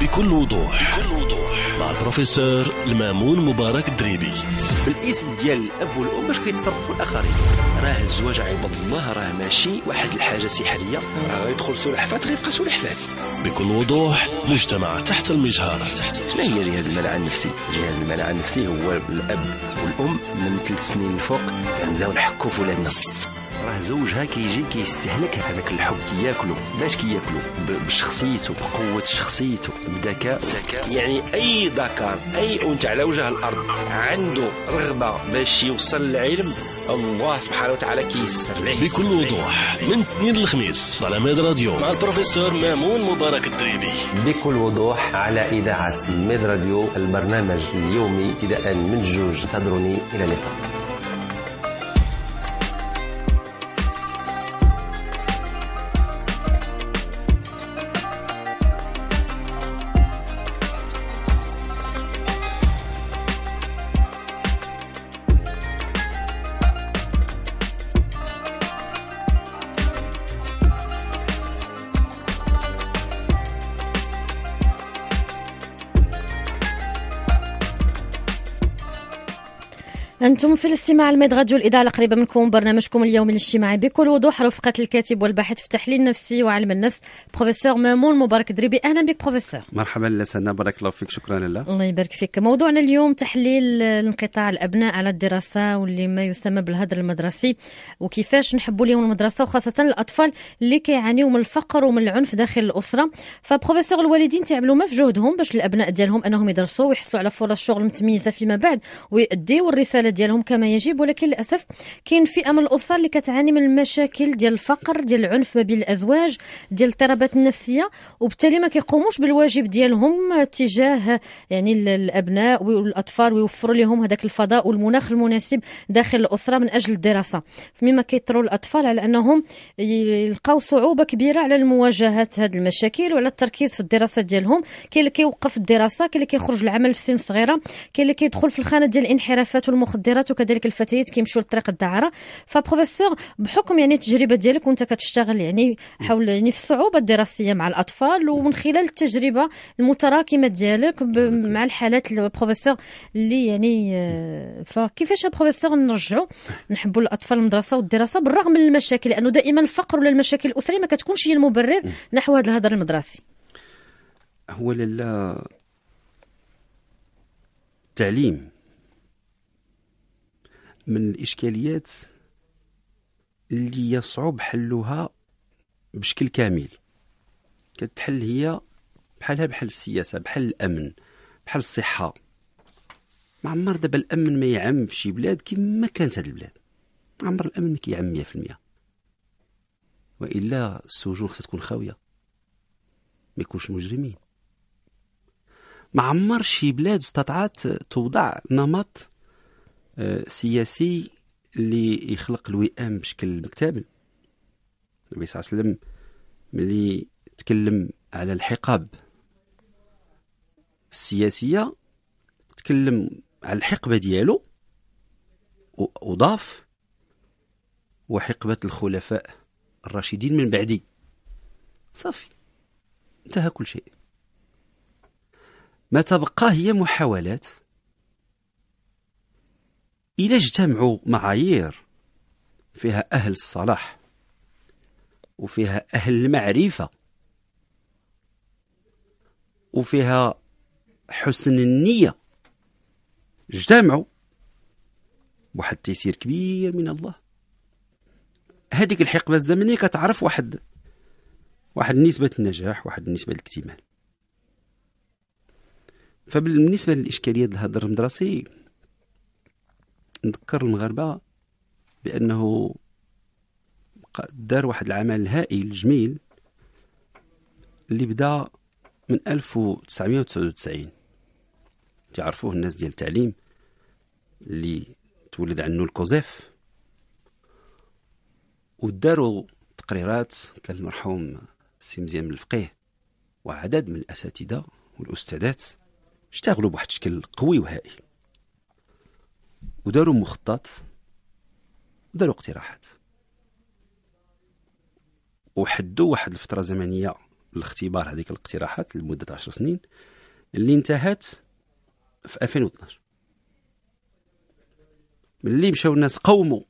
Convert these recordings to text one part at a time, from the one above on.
بكل وضوح. بكل وضوح. مع البروفيسور المامون مبارك الدريبي بالاسم ديال الأب والأم باش كيتصرفوا الآخرين. راه الزواج عباد الله راه ماشي واحد الحاجة سحرية. راه غيدخل سلحفات غيبقى سلحفات بكل وضوح مجتمع تحت المجهر. شنو هي جهاز المناعه النفسي. جهاز المناعه النفسي هو الأب والأم من ثلاث سنين الفوق كنبداو نحكوا في ولادنا راه زوجها كيجي كيستهلك هذاك الحب كياكلو باش كياكلو بشخصيته بقوة شخصيته. بذكاء ذكاء. يعني أي ذكر أي أنثى على وجه الأرض عنده رغبة باش يوصل للعلم الله سبحانه وتعالى كيسر ليه. بكل وضوح من اثنين للخميس على Med Radio. مع البروفيسور مامون مبارك الدريبي بكل وضوح على إذاعة Med Radio البرنامج اليومي ابتداء من جوج. انتظروني إلى اللقاء. أنتم في الاستماع ال Med Radio الإذاعة القريبة منكم برنامجكم اليومي الاجتماعي بكل وضوح رفقة الكاتب والباحث في تحليل نفسي وعلم النفس بروفيسور مامون مبارك دريبي. أهلا بك بروفيسور. مرحبا لسنا بارك الله فيك شكرا لله. الله يبارك فيك. موضوعنا اليوم تحليل انقطاع الأبناء على الدراسة واللي ما يسمى بالهدر المدرسي وكيفاش نحبوا اليوم المدرسة وخاصة الأطفال اللي كيعانيوا من الفقر ومن العنف داخل الأسرة. فبروفيسور الوالدين تعملوا ما في جهدهم باش الأبناء ديالهم أنهم يدرسوا ويحصلوا على فرص شغل متميزة فيما بعد ويؤديوا الرسالة ديالهم كما يجب ولكن للأسف كاين فئة من الأسر اللي كتعاني من المشاكل ديال الفقر ديال العنف ما بين الأزواج ديال الاضطرابات النفسية وبالتالي ما كيقوموش بالواجب ديالهم تجاه يعني ال- الأبناء والأطفال ويوفروا لهم هذاك الفضاء والمناخ المناسب داخل الأسرة من أجل الدراسة. مما كيضطروا الأطفال على أنهم يلقاو صعوبة كبيرة على المواجهة هذه المشاكل وعلى التركيز في الدراسة ديالهم. كاين اللي كيوقف الدراسة كاين اللي كيخرج العمل في سن صغيرة كاين اللي كيدخل في الخانة ديال الانحرافات والمخدرات. وكذلك الفتيات كيمشيو لطريق الدعارة فبروفيسور بحكم يعني التجربة ديالك وانت كتشتغل يعني حول يعني في الصعوبة الدراسية مع الأطفال ومن خلال التجربة المتراكمة ديالك مع الحالات البروفيسور اللي يعني آه، فكيفاش بروفيسور نرجعوا نحبوا الأطفال المدرسة والدراسة بالرغم من المشاكل؟ لأنه دائما الفقر ولا المشاكل الأسرية ما كتكونش هي المبرر نحو هذا الهدر المدرسي. هو لله التعليم من الإشكاليات اللي يصعب حلها بشكل كامل. كتحل هي بحالها بحال السياسة بحال الأمن بحال الصحة. ما عمر دابا الأمن ما يعم في شي بلاد كما كانت هاد البلاد. ما عمر الأمن ما كيعم 100% وإلا السجون خصها تكون خاوية. ما يكونش مجرمين. ما عمر شي بلاد استطاعت توضع نمط سياسي اللي يخلق الوئام بشكل مكتمل. النبي صلى الله عليه وسلم ملي تكلم على الحقاب السياسية تكلم على الحقبة ديالو وضاف وحقبة الخلفاء الراشدين من بعدي. صافي. انتهى كل شيء. ما تبقى هي محاولات إذا اجتمعوا معايير. فيها أهل الصلاح وفيها أهل المعرفة وفيها حسن النية. اجتمعوا واحد تيسير كبير من الله. هذيك الحقبة الزمنية كتعرف واحد واحد نسبة النجاح واحد نسبة الاكتمال فبالنسبة للإشكالية الهدر المدرسي نذكر المغاربة بأنه ق- دار واحد العمل هائل جميل اللي بدا من 1999 تعرفوه الناس ديال التعليم اللي تولد عنه الكوزيف. وداروا تقريرات كان المرحوم سي مزيان الفقيه وعدد من الأساتذة والأستاذات اشتغلوا بواحد الشكل قوي وهائل. وداروا مخطط وداروا اقتراحات. وحدوا واحد الفترة زمنية الاختبار هذيك الاقتراحات لمدة 10 سنين اللي انتهت في 2012 ملي مشاو الناس قوموا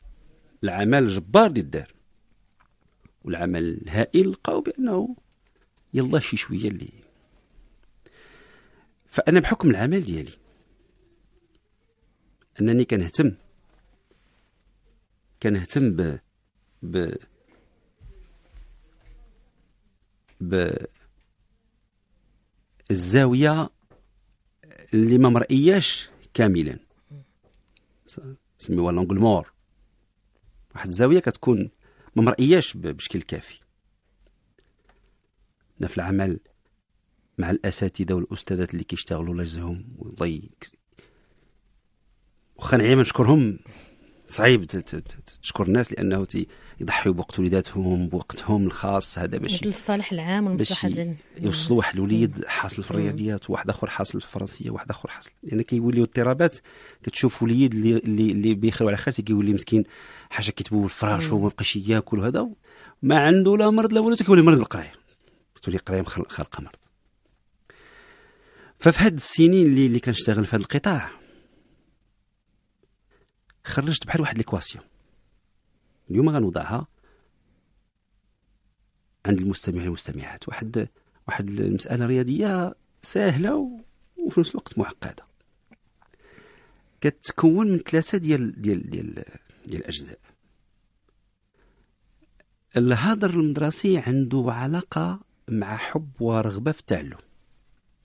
العمل الجبار اللي دار والعمل الهائل لقاو بأنه يلا شي شوية اللي فأنا بحكم العمل ديالي أنني كنهتم. كنهتم ب ب ب الزاوية اللي ما مرئياش كاملا. سميوها لونغل مور. واحد الزاوية كتكون ما مرئياش بشكل كافي. أنا في العمل مع الأساتذة والأستاذات اللي كيشتغلوا لجهم والله واخا نعيم نشكرهم. صعيب تشكر الناس لأنه يضحيوا بوقت وليداتهم بوقتهم الخاص. هذا باش للصالح العام والمصلحة ديال يوصلوا واحد الوليد حاصل في الرياضيات وواحد آخر حاصل في الفرنسية وواحد آخر حاصل. لأن يعني كيوليو اضطرابات كتشوف وليد اللي اللي, اللي بيخير على خير كيولي مسكين حاجة كيتبول الفراش وما بقاش ياكل وهذا. ما عنده لا مرض لا والو تكولي مرض بالقراية. تولي قراية خالقه مرض. ففي هاد السنين اللي اللي كنشتغل في هذا القطاع خرجت بحال واحد ليكواسيون. اليوم غنوضعها عند المستمعين والمستمعات. واحد واحد المسألة رياضية سهلة وفي نفس الوقت معقدة. كتكون من ثلاثة ديال ديال ديال ديال الأجزاء. الهدر المدرسي عنده علاقة مع حب ورغبة في التعلم.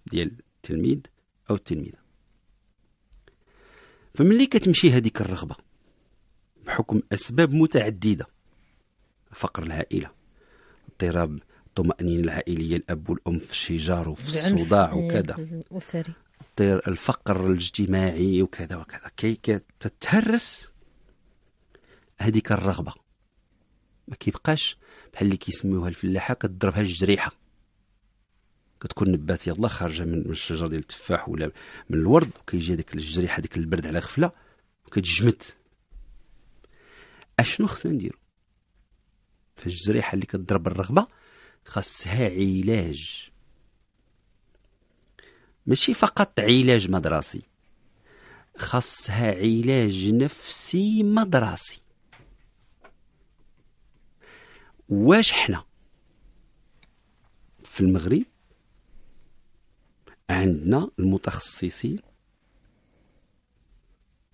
ديال التلميذ أو التلميذة. فملي كتمشي هذيك الرغبة؟ بحكم أسباب متعددة. فقر العائلة. اضطراب الطمأنينة العائلية الأب والأم في الشجار وفي الصداع وكذا. الأسري الفقر الاجتماعي وكذا وكذا. كي تتهرس هذيك الرغبة. ما كيبقاش بحال اللي كيسميوها الفلاحة كتضربها الجريحة. كتكون نبات يلا خارجة من الشجره ديال التفاح ولا من الورد وكيجي هذيك الجريحه ديك البرد على غفلة وكتجمد. أشنو خصنا نديرو؟ فالجريحه اللي كتضرب الرغبة خاصها علاج. ماشي فقط علاج مدرسي خاصها علاج نفسي مدرسي. واش حنا؟ في المغرب عندنا المتخصصين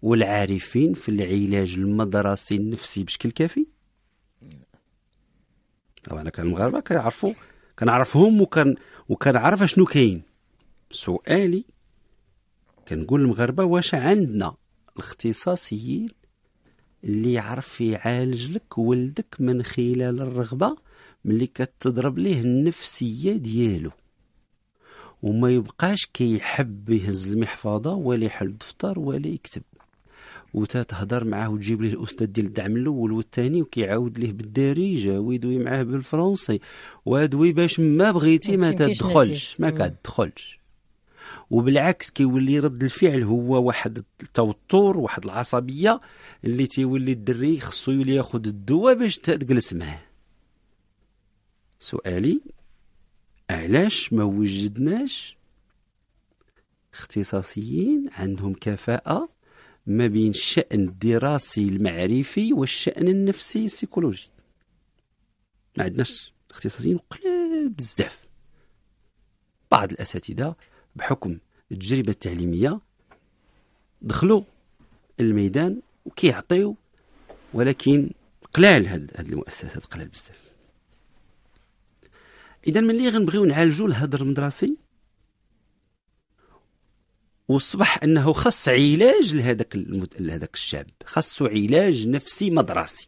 والعارفين في العلاج المدرسي النفسي بشكل كافي. طبعا كان المغاربه كيعرفوا كنعرفهم وكان وكنعرف شنو كاين. سؤالي كنقول للمغاربة واش عندنا الاختصاصيين اللي يعرف يعالج لك ولدك من خلال الرغبة ملي كتضرب ليه النفسية ديالو؟ وما يبقاش كيحب يهز المحفظة ولا يحل الدفتر ولا يكتب. وتتهضر معاه وتجيب ليه الأستاذ ديال الدعم الأول والثاني وكيعاود ليه بالدارجة ويدوي معاه بالفرنسي. وأدوي باش ما بغيتي ما تدخلش ما كتدخلش. وبالعكس كيولي رد الفعل هو واحد التوتر واحد العصبية اللي تيولي الدري خصو يولي ياخذ الدواء باش تجلس معاه. سؤالي؟ علاش ما وجدناش اختصاصيين عندهم كفاءة ما بين الشأن الدراسي المعرفي والشأن النفسي السيكولوجي؟ ما عندناش اختصاصيين قليل بزاف. بعض الأساتذة بحكم التجربة التعليمية دخلوا الميدان وكيعطيو ولكن قلال هاد المؤسسات قلال بزاف. اذا ملي غنبغيو نعالجوا الهدر المدرسي؟ وصبح إنه خص علاج لهذاك لهذاك الشاب خاصو علاج نفسي مدرسي.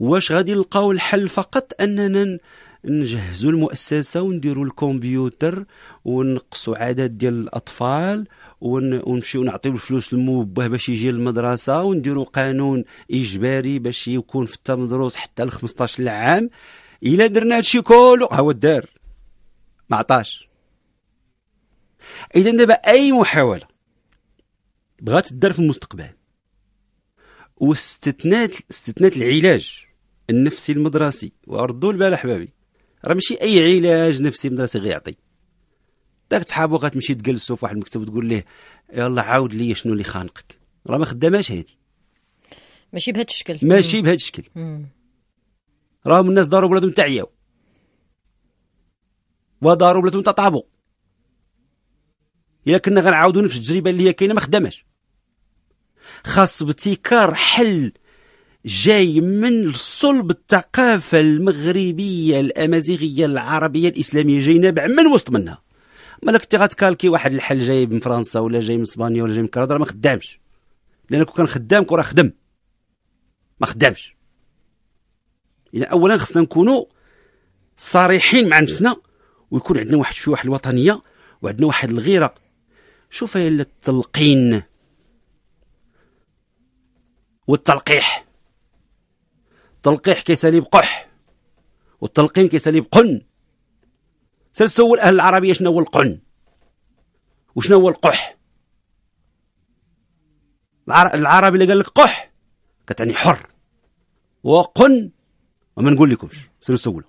واش غادي نلقاو الحل فقط؟ أننا نجهزوا المؤسسة ونديروا الكمبيوتر ونقصوا عدد ديال الأطفال ونمشيو نعطيو الفلوس للموبه باش يجي للمدرسة ونديروا قانون إجباري باش يكون في التمدروس حتى ل 15 عام الا درنا هادشي كله هو دار ما عطاش. اذا دابا أي محاولة بغات تدار في المستقبل. واستثنات استثنات العلاج النفسي المدرسي. وردوا البال أحبابي. راه ماشي أي علاج نفسي مدرسي غيعطي. داك صحابو غتمشي تجلسو في واحد المكتب وتقول ليه يلا عاود لي شنو اللي خانقك. راه ما خداماش هادي. ماشي بهذا الشكل. ماشي بهذا الشكل. راهم الناس داروا بلادهم تعياو. وداروا بلادهم تطابوا إلا كنا غنعاودوا نفس التجربة اللي هي كاينة ما خداماش. خاص ابتكار حل جاي من صلب الثقافة المغربية الأمازيغية العربية الإسلامية جاي نابع من وسط منها. ما كنتي غتكالكي واحد الحل جاي من فرنسا ولا جاي من إسبانيا ولا جاي من كندا ما خدامش. لأن كون كان خدام كون راه خدم. ما خدامش. إذا أولا خصنا نكونوا صريحين مع نفسنا ويكون عندنا واحد شوية واحد الوطنية وعندنا واحد الغيرة. شوف التلقين والتلقيح. التلقيح كيسالي بقح والتلقين كيسالي بقن سنسول أهل العربية شنو هو القن؟ وشنو هو القح؟ العربي اللي قال لك قح كتعني حر. وقن وما نقول لكمش سيروا سولوا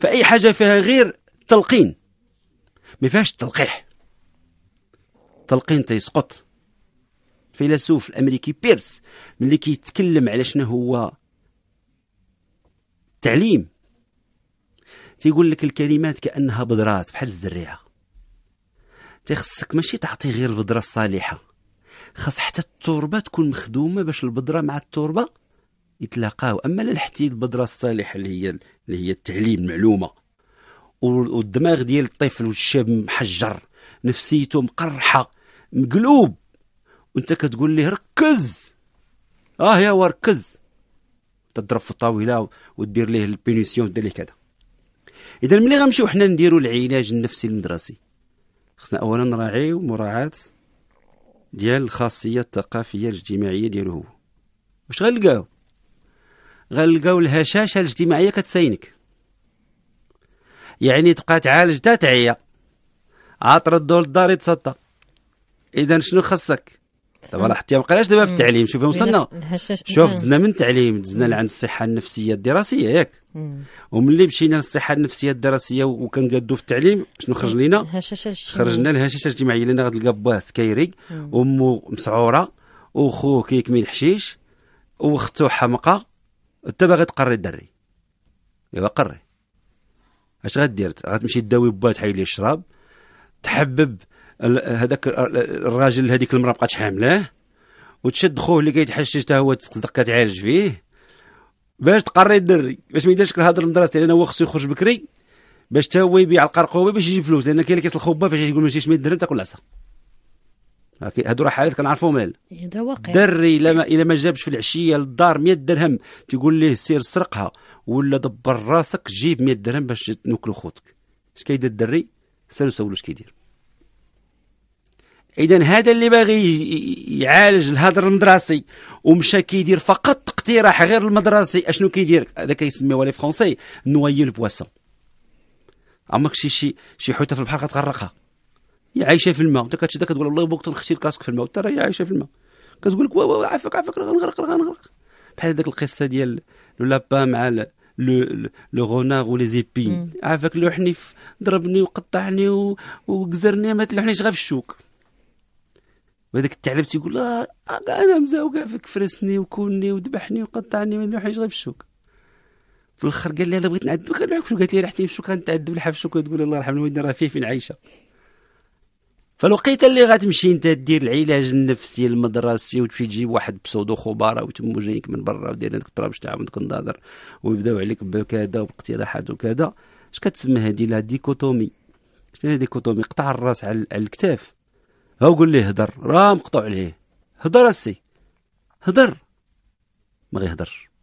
فأي حاجة فيها غير تلقين ما فيهاش تلقيح. تلقين تيسقط الفيلسوف الأمريكي بيرس ملي كيتكلم على شنو هو التعليم تيقول لك الكلمات كأنها بذرات بحال الزريعة. تيخصك ماشي تعطي غير البذرة الصالحة خاص حتى التربة تكون مخدومة باش البذرة مع التربة يتلاقاو. أما لا نحتي البذره الصالحه اللي هي اللي هي التعليم المعلومة. والدماغ ديال الطفل والشاب محجر نفسيته مقرحة مقلوب. وأنت كتقول ليه ركز. آه يا وركز تضرب في الطاولة ودير ليه ال punition دير ليه كذا. إذا ملي غنمشيو حنا نديروا العلاج النفسي المدرسي خصنا اولا نراعيو مراعاة ديال الخاصية الثقافية الاجتماعية ديالو هو. واش غنلقاو؟ غنلقاو الهشاشه الاجتماعيه كتساينك يعني تبقى تعالج تا تعيا. عاطر الدور الدار يتصدى إذا شنو خصك؟ دابا لاحظتي ما بقيناش دابا في التعليم؟ شوف وصلنا. شوف دزنا من التعليم دزنا لعند الصحة النفسية الدراسية ياك. وملي مشينا للصحة النفسية الدراسية وكنقادوا في التعليم شنو خرج لنا خرجنا الهشاشة الاجتماعية لأن غتلقى باه سكايري امه مسعورة وخوه كيكمل حشيش وأختو حمقى انت باغي تقري الدري. ايوا قري. اش غدير غتمشي تداوي باه تحيد ليه الشراب تحبب هذاك الراجل هذيك المرأة بقات حاملاه وتشد خوه اللي كيتحشش حتى هو تصدق كتعالج فيه باش تقري الدري. باش ما يديرش الهضر المدرسة لأن هو خصو يخرج بكري باش تا هو يبيع القرقوبة باش يجيب فلوس لأن كاين اللي كيصل خوبه فاش يقول ماشي 100 درهم تاكل العصا هادو راه حالات كنعرفوهم لا هذا واقع. دري إلا ما إلا ما جابش في العشية للدار 100 درهم. تيقول ليه سير سرقها؟ ولا دبر راسك جيب 100 درهم باش نوكلو خوتك. اش كيدير الدري؟ سالو سولو اش كيدير. اذا هذا اللي باغي يعالج الهدر المدرسي. ومشى كيدير فقط اقتراح غير المدرسي. أشنو كيدير؟ هذا كيسميوها les Français نويي البواسون عمرك شي شي شي حوتة في البحر كتغرقها هي عايشة في الماء. أنت كتشدها كتقول الله يبوك تنخشي راسك في الماء. ترى هي عايشة في الماء. كتقول لك عافاك عافاك غنغرق غنغرق. بحال هذيك القصة ديال لو لابان مع لو لو غونار ولي زيبين. عافاك لو حنيف ضربني وقطعني وكزرني ما تلحنيش غير في الشوك. وهذاك الثعلب تيقول لا أنا مزاوقه فيك فرسني وكوني وذبحني وقطعني ما نلوحش غير في الشوك. في الآخر قال لي أنا بغيت نعذبك شو؟ قالت لي رحتي في الشوك غنتعذب لحال في الشوك. تقول الله يرحم الوالدين راه فيه فين عايشة. فالوقيته اللي غتمشي انت دير العلاج النفسي المدرسي وتمشي تجيب واحد ب pseudo خبراء وتمو جايك من برا ودير هذاك التراب تاعهم عندك النظر ويبداو عليك بكذا وباقتراحات وكذا. اش كتسمى هذه la dichotomie. شنو dichotomie؟ قطع الراس على الكتاف. هاو قول ليه هدر. راه مقطوع عليه. هدر السي هدر. ما غيهدرش.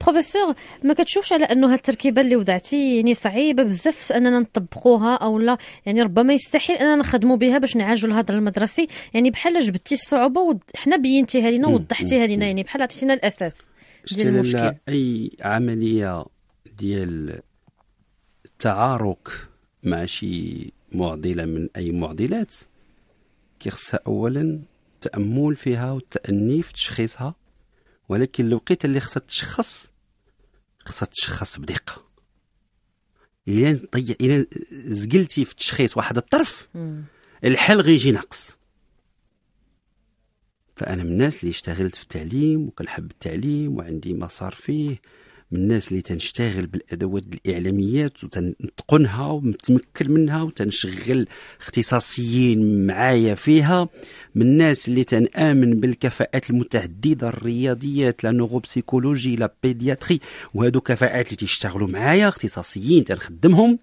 بروفيسور ما كتشوفش على أنه هالتركيبه اللي وضعتي يعني صعيبة بزاف أننا نطبقوها أو لا؟ يعني ربما يستحيل أننا نخدموا بها باش نعالجوا الهدر المدرسي. يعني بحال جبتي الصعوبة وحنا بينتيها لنا ووضحتيها لنا يعني بحال عطيتينا الأساس ديال المشكل. أي عملية ديال التعارك مع شي معضلة من أي معضلات؟ كيخصها اولا التامل فيها والتاني في تشخيصها؟ ولكن الوقيته اللي خصها تشخص خصها تشخص بدقة إلا طيع إلا زقلتي في التشخيص واحد الطرف. الحل غيجي ناقص فأنا من الناس اللي اشتغلت في التعليم وكنحب التعليم وعندي مسار فيه من الناس اللي تنشتغل بالأدوات الإعلاميات وتنتقنها ومتمكن منها وتنشغل اختصاصيين معايا فيها. من الناس اللي تنآمن بالكفاءات المتعددة الرياضيات لا نوروبسيكولوجي لا بيدياتري. وهادو كفاءات اللي تيشتغلوا معايا اختصاصيين تنخدمهم.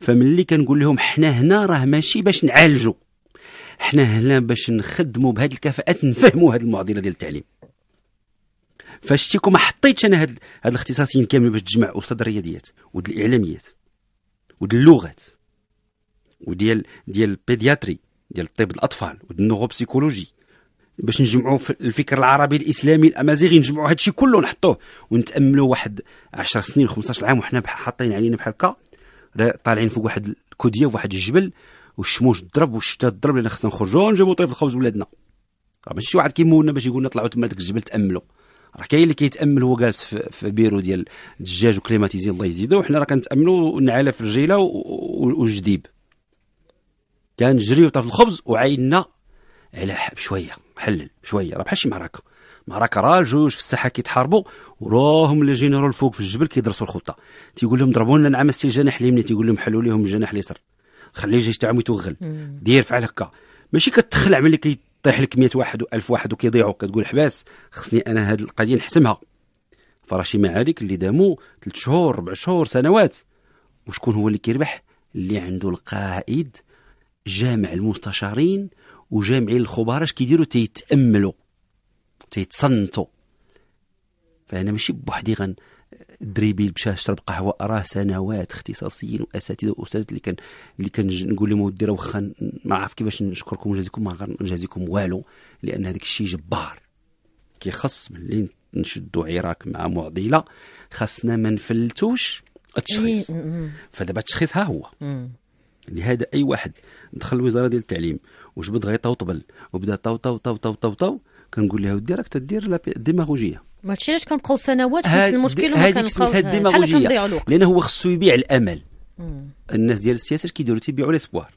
فملي كنقول لهم حنا هنا راه ماشي باش نعالجوا حنا هنا باش نخدموا بهذه الكفاءات نفهموا هذه المعضلة ديال التعليم. فشتيكم حطيتش أنا هاد هاد الاختصاصيين كاملين باش تجمع أستاذ الرياضيات وديال الإعلاميات وديال اللغات وديال ديال ال pédiatrie ديال طب الأطفال وديال ال neuropsychologie باش نجمعوا الفكر العربي الإسلامي الأمازيغي نجمعوا هادشي كله نحطوه ونتاملوا واحد 10 سنين 15 عام وحنا حاطين علينا بحال هكا. طالعين فوق واحد الكودية فواحد الجبل والشموس ضرب والشتاء ضرب لأن خصنا نخرجوا نجيبوا طرف الخبز ولادنا. راه ماشي شي واحد كيمولنا باش يقولنا طلعوا تما ديك الجبل تاملوا راه كاين اللي كيتأمل هو جالس في, بيرو ديال الدجاج وكليماتيزي الله يزيدو وحنا راه كنتأملوا ونعالى في و- والجديب كنجريو طرف الخبز وعينا على بشويه حلل بشويه راه بحال شي معركة. معركة راه جوج في الساحة كيتحاربوا وراهم لي جينيرال فوق في الجبل كيدرسوا الخطة. تيقول لهم ضربوا لنا نعم السي الجناح اليمني تيقول لهم حلوا لهم الجناح اليسر. خلي الجيش تاعهم يتوغل دير فعل هكا. ماشي كتخلع ملي كيطيح لك 100 واحد و1000 واحد وكيضيعوا كتقول حباس خصني أنا هاد القضية نحسمها. فراه شي معارك اللي داموا ثلاث شهور ربع شهور سنوات. وشكون هو اللي كيربح؟ اللي عنده القائد جامع المستشارين وجامعين الخبراء اش كيديروا تيتاملوا تيتصنتوا فأنا ماشي بوحدي غن دريبيل باش اشرب قهوة اراه سنوات اختصاصيين وأساتذة وأستاذ اللي كان اللي كان نقول لهم ودي راه واخا ما عارف كيفاش نشكركم ونجازيكم ما نجازيكم والو لأن هذاك الشيء جبار كيخص ملي نشدوا عراك مع معضلة خاصنا ما نفلتوش التشخيص إيه،. فدابا التشخيص ها هو. لهذا أي واحد دخل الوزارة ديال التعليم وجبد غيطا وطبل وبدا طاو طاو طاو طاو طاو طاو كنقول له ودي راك تدير ما هادشي علاش كنبقاو سنوات في نفس المشكل كنلقاو سميتها الديماغوجيه لأنه هو خصو يبيع الأمل. مم. الناس ديال السياسة اش كيديروا؟ تيبيعوا ليسبوار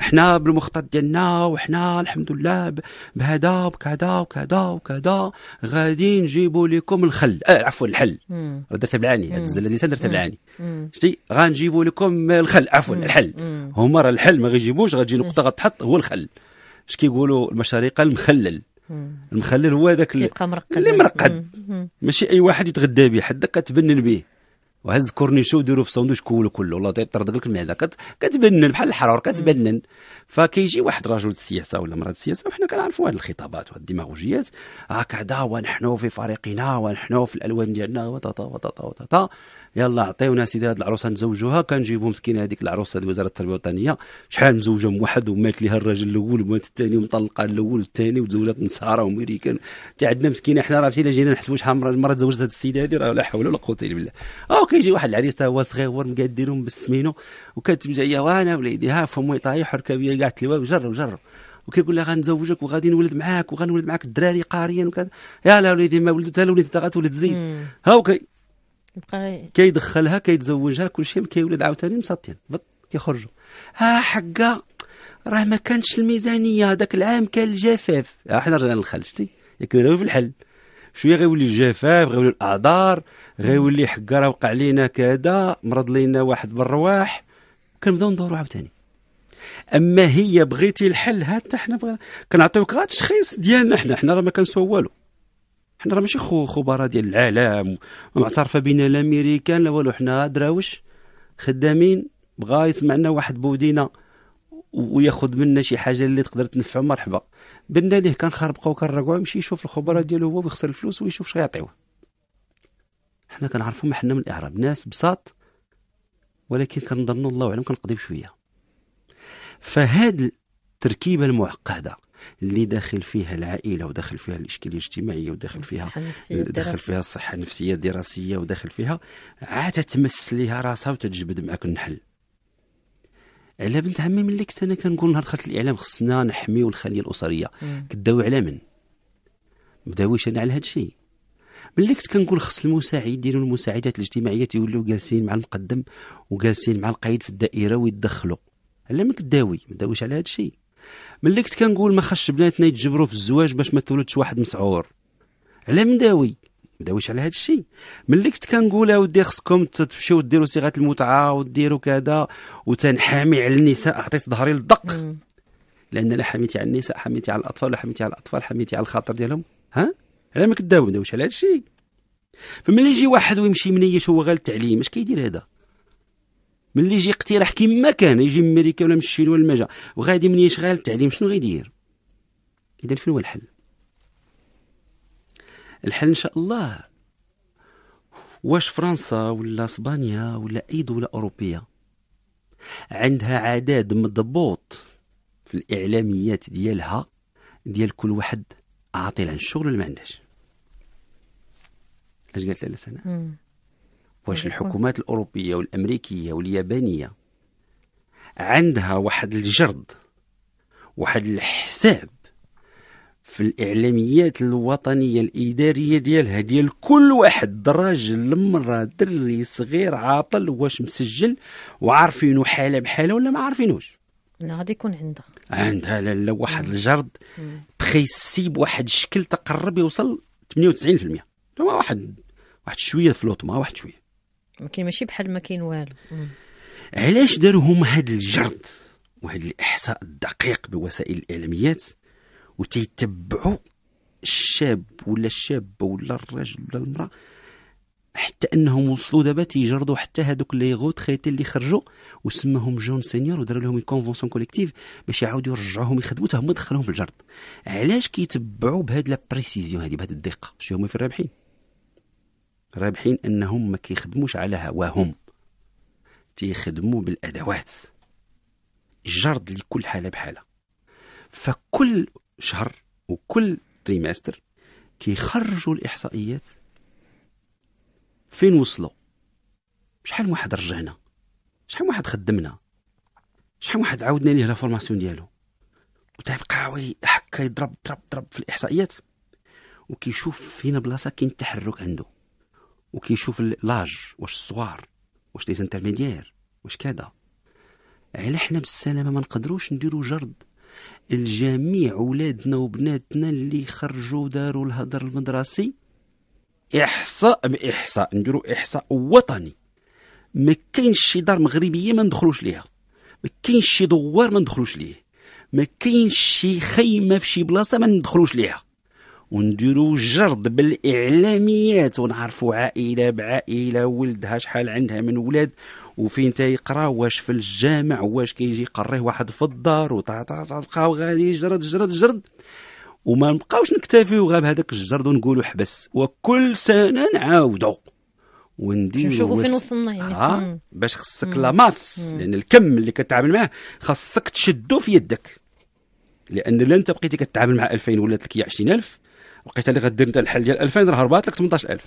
حنا بالمخطط ديالنا وحنا الحمد لله بهذا وكذا وكذا وكذا غادي نجيبوا لكم الخل. آه عفوا الحل. درتها بالعاني. هاد الزلة ديال درتها بالعاني. شتي؟ غنجيبوا لكم الخل. عفوا الحل. هما راه الحل. ما غيجيبوش غتجي نقطة غتحط هو الخل. اش كيقولوا المشارقه المخلل. المخلل هو هذاك ال- كيبقى مرقد. اللي مرقد. ماشي أي واحد يتغدى به حدا كتبنن به وهز cornichon ديرو في ساندويتش كولو كله. والله تيطرد لك المعده كت... كتبنن بحال الحرار كتبنن. فكيجي واحد رجل السياسة ولا مراه السياسة وحنا كنعرفوا هذه الخطابات وهذه الديماغوجيات. هكذا ونحن في فريقنا ونحن في الألوان ديالنا وطاطا وطاطا وطاطا يلا عطيونا سيدي هاد العروسة نزوجوها كنجيبوا مسكينه هذيك العروسة ديال وزارة التربية الوطنيه شحال مزوجه من واحد ومات ليها الراجل الأول ومات الثاني ومطلقة الأول والثاني وتزوجت من سارة وميريكان تا عندنا مسكينة حنا راه إلا جينا نحسبوا شحال مره المره تزوجت هاد السيدة هذه راه لا حول ولا قوة إلا بالله. أو كيجي واحد العريس تا هو صغير مقاديرهم بالسمينو وكاتب جاية وأنا وليدي ها فمي طايح ركبيه كاع تلوى وجرب جرب وكيقول لها غنزوجك وغادي نولد معاك وغنولد معاك الدراري قاريا وكذا. يا لا وليدي ما ولدت لا وليدي تا غتولد زيد. ها يبقى كيدخلها كيتزوجها كل شيء كيولد عاوتاني مسطين. كيخرجوا ها حقا راه ما كانش الميزانية. هذاك العام كان الجفاف. حنا رجعنا للخل شتي. دابا في الحل. شوية غيولي الجفاف غيولي الأعذار غيولي حقا راه وقع لينا كذا مرض لينا واحد بالرواح. كنبداو ندوروا عاوتاني. أما هي بغيتي الحل حتى حنا بغينا كنعطيوك غير التشخيص ديالنا حنا. حنا راه ما كنسووا والو حنا راه ماشي خو خبراء ديال العالم ومعترفه بينا لا أمريكان لا والو حنا دراوش خدامين بغا يسمع لنا واحد بودينا وياخذ منا شي حاجة اللي تقدر تنفعو مرحبا. بنا ليه كنخربقوا وكنرقعوا يمشي يشوف الخبراء ديالو هو ويخسر الفلوس ويشوف شنو يعطيوه. حنا كنعرفهم حنا من الإعراب ناس بساط ولكن كنظنوا الله أعلم كنقضيو شوية. فهاد التركيبة المعقدة اللي داخل فيها العائلة وداخل فيها الإشكالية الاجتماعية وداخل فيها داخل. فيها الصحة النفسية الدراسية وداخل فيها عاد تمس ليها راسها وتجبد معاك النحل على بنت عمي ملي كنت أنا كنقول نهار دخلت الإعلام خصنا نحميو الخليه الأسرية مم. كداوي على من؟ مداويش أنا على هذا الشيء ملي كنت كنقول خص المساعدين والمساعدات الاجتماعيات يوليو جالسين مع المقدم وجالسين مع القايد في الدائرة ويتدخلوا على ما كداوي ما داويش على هذا الشيء ملي كنت كنقول ما خصش بناتنا يتجبروا في الزواج باش ما تولدش واحد مسعور. على مداوي ما داويش على هذا الشيء ملي كنت كنقول أودي خصكم تمشيو ديروا صيغة المتعة وديروا كذا وتنحامي على النساء عطيت ظهري للدق. لأن لا حميتي على النساء حميتي على الأطفال ولا حميتي على الأطفال حميتي على الخاطر ديالهم. ها؟ على ما كداوي ما داويش على هذا الشيء فملي يجي واحد ويمشي منيش هو غير التعليم. اش كيدير هذا؟ ملي يجي اقتراح كيما كان يجي من أمريكا ولا من الصين ولا المجا وغادي من يشغل التعليم شنو غيدير؟ إذا فين هو الحل؟ الحل إن شاء الله. واش فرنسا ولا إسبانيا ولا أي دولة أوروبية عندها عدد مضبوط في الإعلاميات ديالها ديال كل واحد عاطل عن الشغل ولا ما عندهاش؟ اش قالت لاله سنة. واش. الحكومات الأوروبية والأمريكية واليابانية عندها واحد الجرد واحد الحساب في الإعلاميات الوطنية الإدارية ديالها ديال كل واحد راجل المرأة دري صغير عاطل واش مسجل وعارفينه حالة بحالة ولا ما عارفينوش. لا غادي يكون عندها. عندها لا لا واحد الجرد. بريسي بواحد الشكل تقرب يوصل 98% ثم واحد واحد شوية فلوت ما واحد شوية. كاين ماشي بحال ما كاين والو. علاش داروا هما هاد الجرد وهاد الإحصاء الدقيق بوسائل الإعلاميات وتيتبعوا الشاب ولا الشابة ولا الرجل ولا المرأة حتى أنهم وصلوا دابا تيجردوا حتى هذوك les retraités اللي خرجوا وسماهم jeunes seniors وداروا لهم convention collective باش يعاودوا يرجعوهم يخدموا حتى هما دخلوهم في الجرد علاش كيتبعوا بهاد la précision هادي بهاد الدقة؟ شنو هما في الرابحين. الرابحين أنهم ما كيخدموش على هواهم. تيخدموا بالأدوات. جرد لكل حالة بحالة. فكل شهر وكل trimestre كيخرجوا الإحصائيات فين وصلوا؟ شحال من واحد رجعنا؟ شحال من واحد خدمنا؟ شحال من واحد عاودنا ليه la formation ديالو؟ وتيبقى هكا يضرب ضرب ضرب في الإحصائيات. وكيشوف فين بلاصة كاين التحرك عنده. وكيشوف l'âge واش الصغار واش les intermédiaires واش كذا على حنا بالسلامه ما نقدروش نديرو جرد الجميع ولادنا وبناتنا اللي خرجوا داروا الهدر المدرسي احصاء باحصاء نديرو احصاء وطني ما كاينش شي دار مغربيه ما ندخلوش ليها ما كاينش شي دوار ما ندخلوش ليه ما كاينش شي خيمه في شي بلاصه ما ندخلوش ليها ونديرو جرد بالإعلاميات ونعرفوا عائلة بعائلة ولدها شحال عندها من ولاد وفين تيقرا واش في الجامع واش كيجي يقريه واحد في الدار وتبقاو غادي جرد جرد جرد وما نبقاوش نكتفيو غير بهذاك الجرد ونقولوا حبس وكل سنة نعاودوا ونديروا نشوفوا فين وصلنا يعني. آه. باش خصك la masse لأن الكم اللي كتعامل معاه خاصك تشدو في يدك. لأن لا انت بقيتي كتعامل مع 2000 ولات لك هي 20000 بقيت اللي غدير انت الحل ديال 2000 راه هربات لك 18000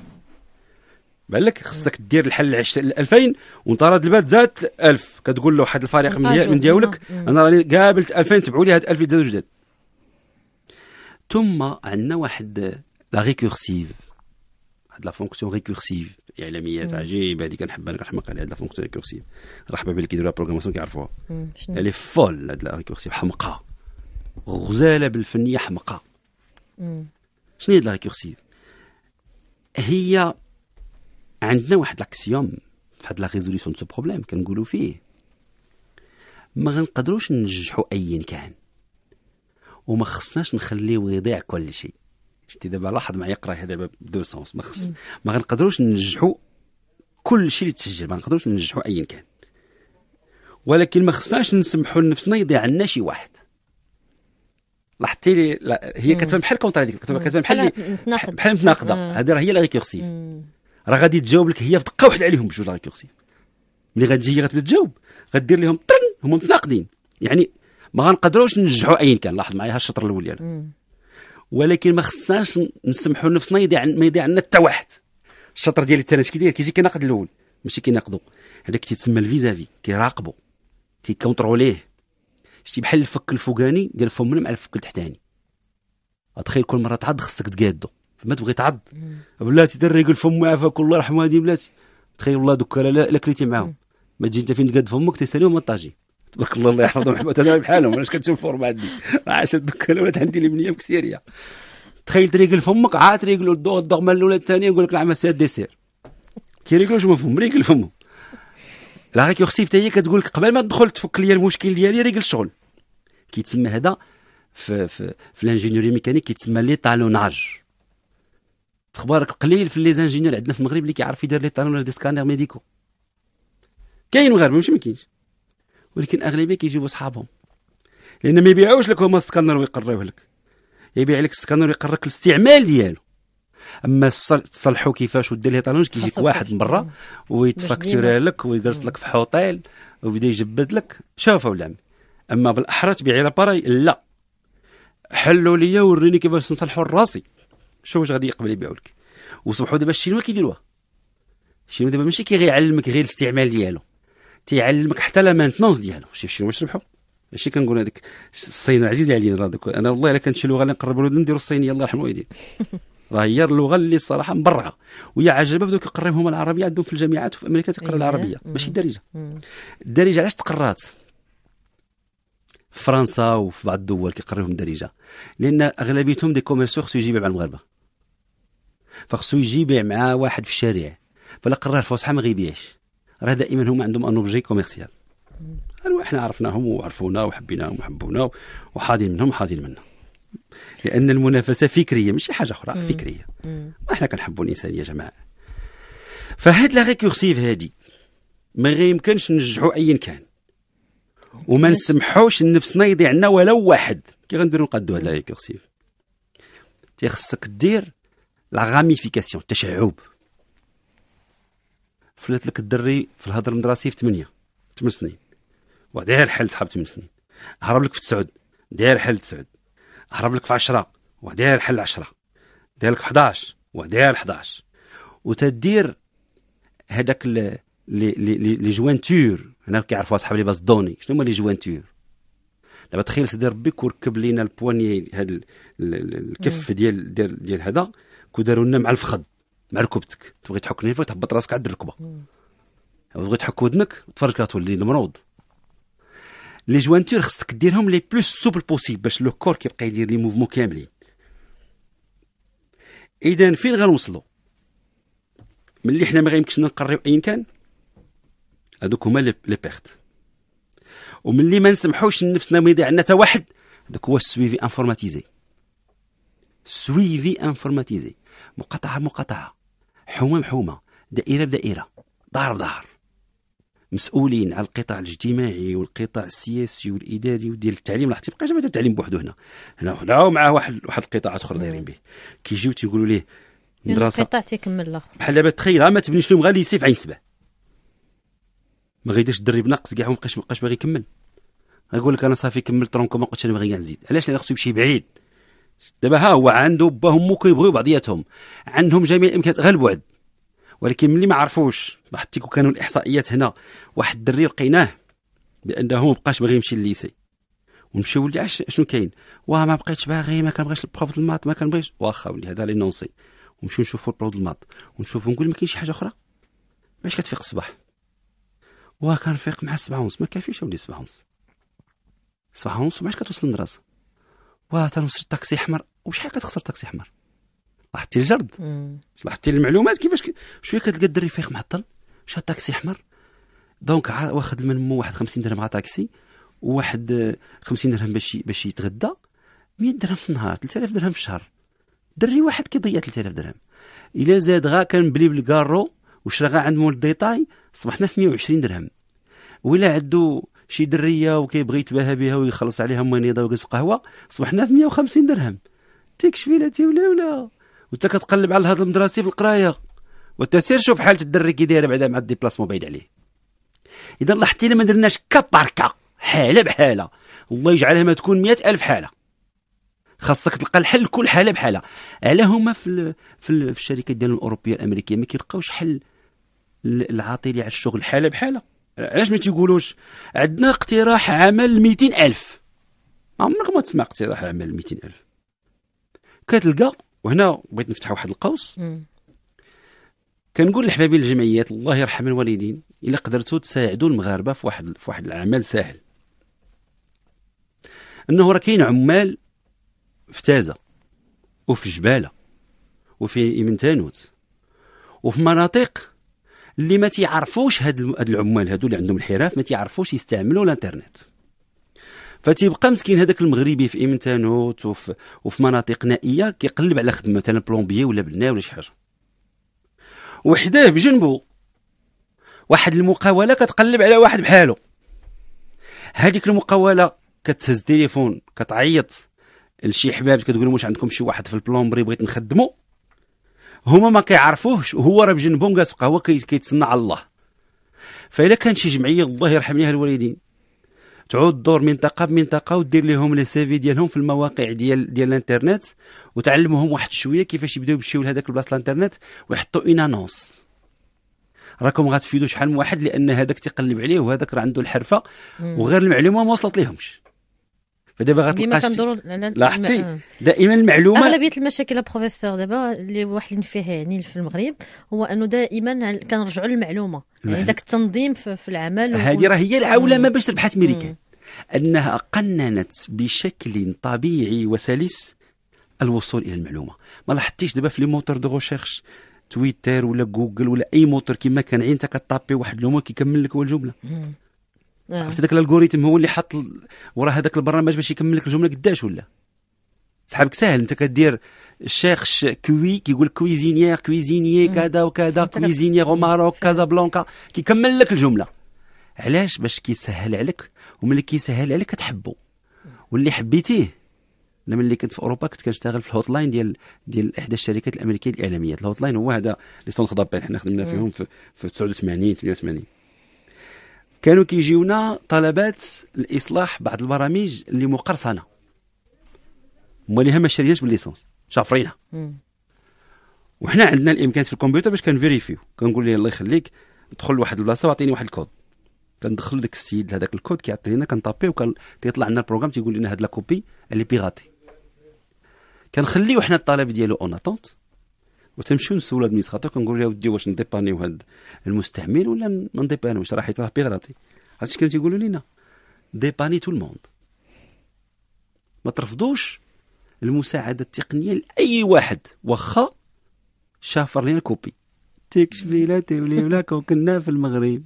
بالك خصك دير الحل عش- 2000 وانت راه البال زاد 1000 كتقول له واحد الفريق من, أجور. من ديالك مم. أنا راني قابلت 2000 تبعوا لي هاد 1000 يتزادوا جداد. ثم عندنا واحد la récursive واحد la fonction récursive إعلاميات عجيبة هذه كنحبها أنا كنحماق عليها هاد la fonction récursive راه حبابي اللي كيديروا la programmation كيعرفوها est folle هاد la récursive حمقى. غزالة بالفنية حمقى. شنو هي la récursive هي عندنا واحد l'axiome في هاد la résolution ce problème كنقولوا فيه. ما غنقدروش ننجحوا ايا كان. وما خصناش نخليو يضيع كل شيء. شتي دابا لاحظ معايا قرا هذا ب deux sens. ما خص ما غنقدروش ننجحوا كل شيء اللي تسجل. ما نقدروش ننجحوا ايا كان. ولكن ما خصناش نسمحوا لنفسنا يضيع لنا شي واحد. لاحظتي لي لا هي كتبان بحال contradictoire كتبان كتبان بحال بحال متناقض. بحال متناقضة. هذه راه هي la récursive. راه غادي تجاوب لك هي في دقة واحدة عليهم بجوج la récursive. ملي غتجي هي غتبدا تجاوب غدير لهم طرن هما متناقضين. يعني ما غنقدروش ننجحوا ايا كان لاحظ معايا الشطر الأول مم. ولكن ما خصناش نسمحوا لنفسنا يضيع ما يضيع لنا حتى واحد. الشطر ديال الثاني اش كيدير كيجي كيناقض الأول ماشي كيناقضو. هذاك تيتسمى ال vis-à-vis كيراقبو كيكونتروليه. شتي بحال الفك الفوقاني ديال الفم مع الفك التحتاني. تخيل كل مرة تعض خصك تقادو. في ما تبغي تعض؟ بلاتي دري يقول فم عافاك الله يرحم والدي بلاتي. تخيل والله دوك لا كليتي معاهم. ما تجي انت فين تقاد فمك تساليهم ما طاجي. تبارك الله الله يحفظهم حبات أنا بحالهم علاش كتشوف فورما عندي؟ عاشت دوك الولاد عندي الامنيه مكسيرية. تخيل تريقل فمك عاد الدوغ الضغمه الأولى الثانية يقول لك العمل سي ديسير كي يريقلوا شنو فم ريقل فمه. لا غيك يخسي حتى هي كتقول لك قبل ما تدخل تفك لي المشكل ديالي ريقل الشغل كيتسمى هذا في في, في الانجينيوري ميكانيك كيتسمى لي طالوناج. تخبارك قليل في لي زانجينيور عندنا في المغرب اللي كيعرف يدير لي طالوناج دي سكانير ميديكو. كاين مغاربة ماشي ما كاينش. ولكن أغلبية كيجيبوا صحابهم. لأن ما يبيعوش لك هما السكانر ويقريوه لك. يبيع لك السكانر ويقرر لك الاستعمال ديالو. أما تصلحوا كيفاش ودير ليه étalonnage كيجيك واحد من برا ويتفاكتوري لك ويجلس لك في حوطيل وبدا يجبد لك. شوف أولاد أما بالاحرى تبيعي l'appareil لا. حلوا ليا وريني كيفاش نصلحوا راسي شوف واش غادي يقبل يبيعوا لك. وصبحوا دابا الشينوا كيديروها. الشينوا دابا ماشي كيغيعلمك غير الاستعمال ديالو. تيعلمك حتى لا مانتنونس ديالو. شوف الشينوا واش ربحوا ماشي كنقول هذيك الصين عزيز علينا راه أنا والله إلا كانت شي لغة اللي نقرب ولادنا نديروا الصينية. الله يرحم والدينا راه هي اللغة اللي الصراحه مبرعة. وهي عجبة بداو كيقريوهم العربية عندهم في الجامعات وفي أمريكا تقرا العربية. ماشي الدارجه الدارجه علاش تقرات؟ في فرنسا وفي بعض الدول كيقريوهم الدارجه لأن أغلبيتهم des commerciaux خصو يجي مع المغاربة. فخصو يجي يبيع مع واحد في الشارع. فلا قرر الفصحى ما غيبيعش راه دائما هما عندهم un objet commercial إحنا عرفناهم وعرفونا وحبيناهم وحبونا وحاضين منهم وحاضين منا. لأن المنافسة فكرية ماشي حاجة أخرى مم. فكرية. إحنا كنحبوا الإنسان يا جماعة. فهاد la récursive هادي ما غيمكنش ننجحوا ايا كان. وما نسمحوش لنفسنا يضيع لنا ولو واحد. كي غنديروا نقادوا هاد la récursive تيخصك دير la ramification التشعب فلات لك الدري في الهضر المدرسي في 8 8 سنين. ودير حل صحاب 8 سنين. هرب لك في 9 داير حل 9 هرب لك في 10 وداير حل 10 داير لك في 11 وداير 11 وتدير هذاك les les les jointures هنا كيعرفوا أصحاب les bases de données شنو هما les jointures دابا تخيل سيدي ربي وركب لينا البواني هذا الكف ديال ديال ديال هذا. كو داروا لنا مع الفخذ مع ركبتك. تبغي تحك نيفو تهبط راسك عند الركبة. تبغي تحك ودنك تفرج كتولي المروض les jointures خصك ديرهم les plus souples possible باش le corps كيبقى يدير les mouvements كاملين اذا فين غنوصلوا ملي حنا ما غيمكنش نقريو اين كان هذوك هما les pertes وملي ما نسمحوش لنفسنا ما يضيع عندنا حتى واحد هذاك هو ال suivi informatisé suivi informatisé مقاطعه مقاطعه حومه محومه دائره بدائره ظهر بظهر مسؤولين على القطاع الاجتماعي والقطاع السياسي والإداري وديال التعليم. لاحظتي بقى جابت التعليم بوحده هنا. هنا هنا ومعاه واحد واحد القطاعات أخرى دايرين به. كيجيو تيقولوا ليه مدرسة القطاع تيكمل الآخر. بحال دابا تخيل ما تبنيش لهم غير lycée في عين سبع ما غيديرش الدري بناقص كاع ما بقاش بقاش باغي يكمل. غيقول لك أنا صافي كملت tronc commun قلتش أنا باغي نزيد. علاش؟ لأن خصو يمشي بعيد. دابا ها هو عنده با هما كيبغيو بعضياتهم. عندهم جميع الإمكانيات غير البعد. ولكن ملي ما عرفوش لاحظتي كانوا الإحصائيات هنا واحد الدري لقيناه بأنه ما بقاش باغي يمشي لل lycée. ونمشيو ولدي شنو كاين؟ واه ما بقيتش باغي ما كنبغيش ال prof ال maths ما كنبغيش. واخا ولدي هذا l'énoncé. ونمشيو نشوفوا ال prof ال maths ونشوفوا نقول ما كاينش شي حاجة أخرى؟ باش كتفيق الصباح. واه كنفيق مع السبعة ونص. ما كافيش ولدي السبعة ونص. السبعة ونص وباش كتوصل للمدرسة. واه تنوصل الطاكسي أحمر. وشحال كتخسر طاكسي أحمر؟ لاحظتي الجرد؟ لاحظتي المعلومات؟ كيفاش ك... شوية كتلقى الدري فيق معطل شاد طاكسي أحمر. donc واخد من مو واحد 50 درهم على طاكسي وواحد 50 درهم باش باش يتغدى 100 درهم في النهار 3000 درهم في الشهر. دري واحد كيضيع 3000 درهم. إلا زاد غا كان بلي بالكارو وشرا غا عند مول détail صبحنا في 120 درهم. ولا عندو شي درية وكيبغي يتباهى بها ويخلص عليها مونادة ويجلس قهوه صبحنا في 150 درهم. تكشفي لا ولا ولا وانت كتقلب على هذا المدرسي في القراية. وتسير شوف حالة الدري كي دايرة بعدا مع الديبلاسمون بعيد عليه. إذا لاحظتي ما درناش كبركه حالة بحالة. الله يجعلها ما تكون مئة ألف حالة. خاصك تلقى الحل كل حالة بحالة. على هما في في, في الشركات ديال الأوروبية الأمريكية ما كيلقاوش حل العاطلي على الشغل. حالة بحالة. علاش ما تيقولوش؟ عندنا اقتراح عمل 200 ألف. عمرك ما تسمع اقتراح عمل 200 ألف. كتلقى وهنا بغيت نفتح واحد القوس. كنقول لحبابي الجمعيات الله يرحم الوالدين إلا قدرتوا تساعدوا المغاربة في واحد في واحد العمل سهل أنه راه كاين عمال في تازة وفي جبالة وفي ايمنتانوت وفي مناطق اللي ما تيعرفوش هاد العمال هادو اللي عندهم الحراف ما تيعرفوش يستعملوا الإنترنت. فتيبقى مسكين هذاك المغربي في ايمنتانوت وفي, وفي مناطق نائية كيقلب على خدمة مثلا plombier ولا بناء ولا شي حاجة. وحداه بجنبه واحد المقاولة كتقلب على واحد بحاله. هذيك المقاولة كتهز تليفون كتعيط. لشي حباب كتقول لهم واش عندكم شي واحد في ال plomberie بغيت نخدمو؟ هما ما كيعرفوهش وهو راه بجنبهم جالس كي- كيتسنى على الله. فإلا كان شي جمعية الله يرحم ليها الوالدين تعود دور منطقه بمنطقه ودير لهم les CV ديالهم في المواقع ديال ديال الانترنت وتعلمهم واحد شوية كيفاش يبداو يمشيو لهذاك البلاصة الانترنت ويحطوا une annonce راكم غتفيدوا شحال من واحد لأن هذاك تيقلب عليه وهذاك راه عنده الحرفة وغير المعلومة ما وصلت ليهمش. فدابا غتلقى لاحظتي آه. دائما المعلومه أغلبية المشاكل بروفيسور دابا اللي واحدين فيها يعني في المغرب هو أنه دائما كنرجعوا للمعلومة يعني. ذاك التنظيم في, العمل هذه راه هي العولمة مم. باش تبحث ميريكان. أنها قننت بشكل طبيعي وسلس الوصول إلى المعلومة ما لاحظتيش دابا في les moteurs de recherche تويتر ولا جوجل ولا أي موتور كما كان عين انت كطابي واحد le mot كيكمل لك هو الجملة. آه. عرفتي داك ال algorithme هو اللي حط ال- ورا هذاك البرنامج باش يكمل لك الجملة قداش ولا؟ صحابك ساهل أنت كدير cherche cui كيقول cuisinière cuisinier كذا وكذا cuisinière au Maroc Casablanca كيكمل لك الجملة. علاش؟ باش كيسهل عليك وملي كيسهل عليك كتحبو. واللي حبيتيه أنا ملي كنت في أوروبا كنت كنشتغل في ال hotline ديال ديال إحدى الشركات الأمريكية الإعلامية. ال hotline هو هذا اللي استنخدم حنا خدمنا فيهم في, في 89 88 كانوا كيجيونا طلبات لاصلاح بعض البرامج اللي مقرصنة. مواليها ما شريناش بال licence شافرينها. وحنا عندنا الإمكانيات في الكمبيوتر باش كنفيريفيو. كنقول ليه الله يخليك دخل لواحد البلاصة وأعطيني واحد الكود. كندخل داك السيد هذاك الكود كيعطي لنا كنطابي وكيطلع لنا ال programme تيقول لنا هاد la copie اللي piratée. كنخليو حنا الطلب ديالو en attente وتمشيو نسولو ال administrateur كنقول له ودي واش نديبانيو هاد المستعمل ولا ما نديبانيوش راه حيت راه piratée عرفتي كانوا تيقولوا لنا dépannez tout le monde. ما ترفضوش المساعدة التقنية لأي واحد. واخا شافر لنا ال copie. تكشف ليلة تولي ولا كنا في المغرب.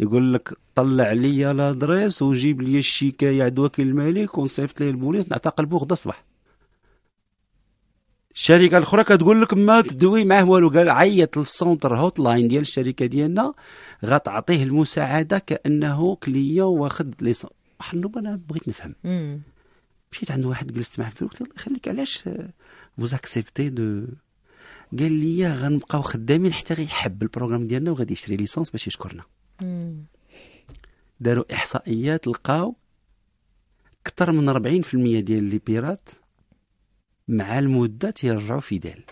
يقول لك طلع لي لادريس وجيب لي الشكاية عند وكيل الملك ونصيفط ليه البوليس نعتقل بو غدا الصباح. الشركة الأخرى كتقول لك ما تدوي معاه والو قال عيط لل centre hot line ديال الشركة ديالنا غتعطيه المساعدة كأنه client واخد licence حنو أنا بغيت نفهم. مشيت عند واحد جلست معاه في الوقت الله يخليك علاش vous acceptez de قال لي غنبقاو خدامين حتى غيحب ال programme ديالنا وغادي يشري licence باش يشكرنا. داروا إحصائيات لقاو أكثر من 40% ديال les pirates مع المدة تيرجعوا fidèles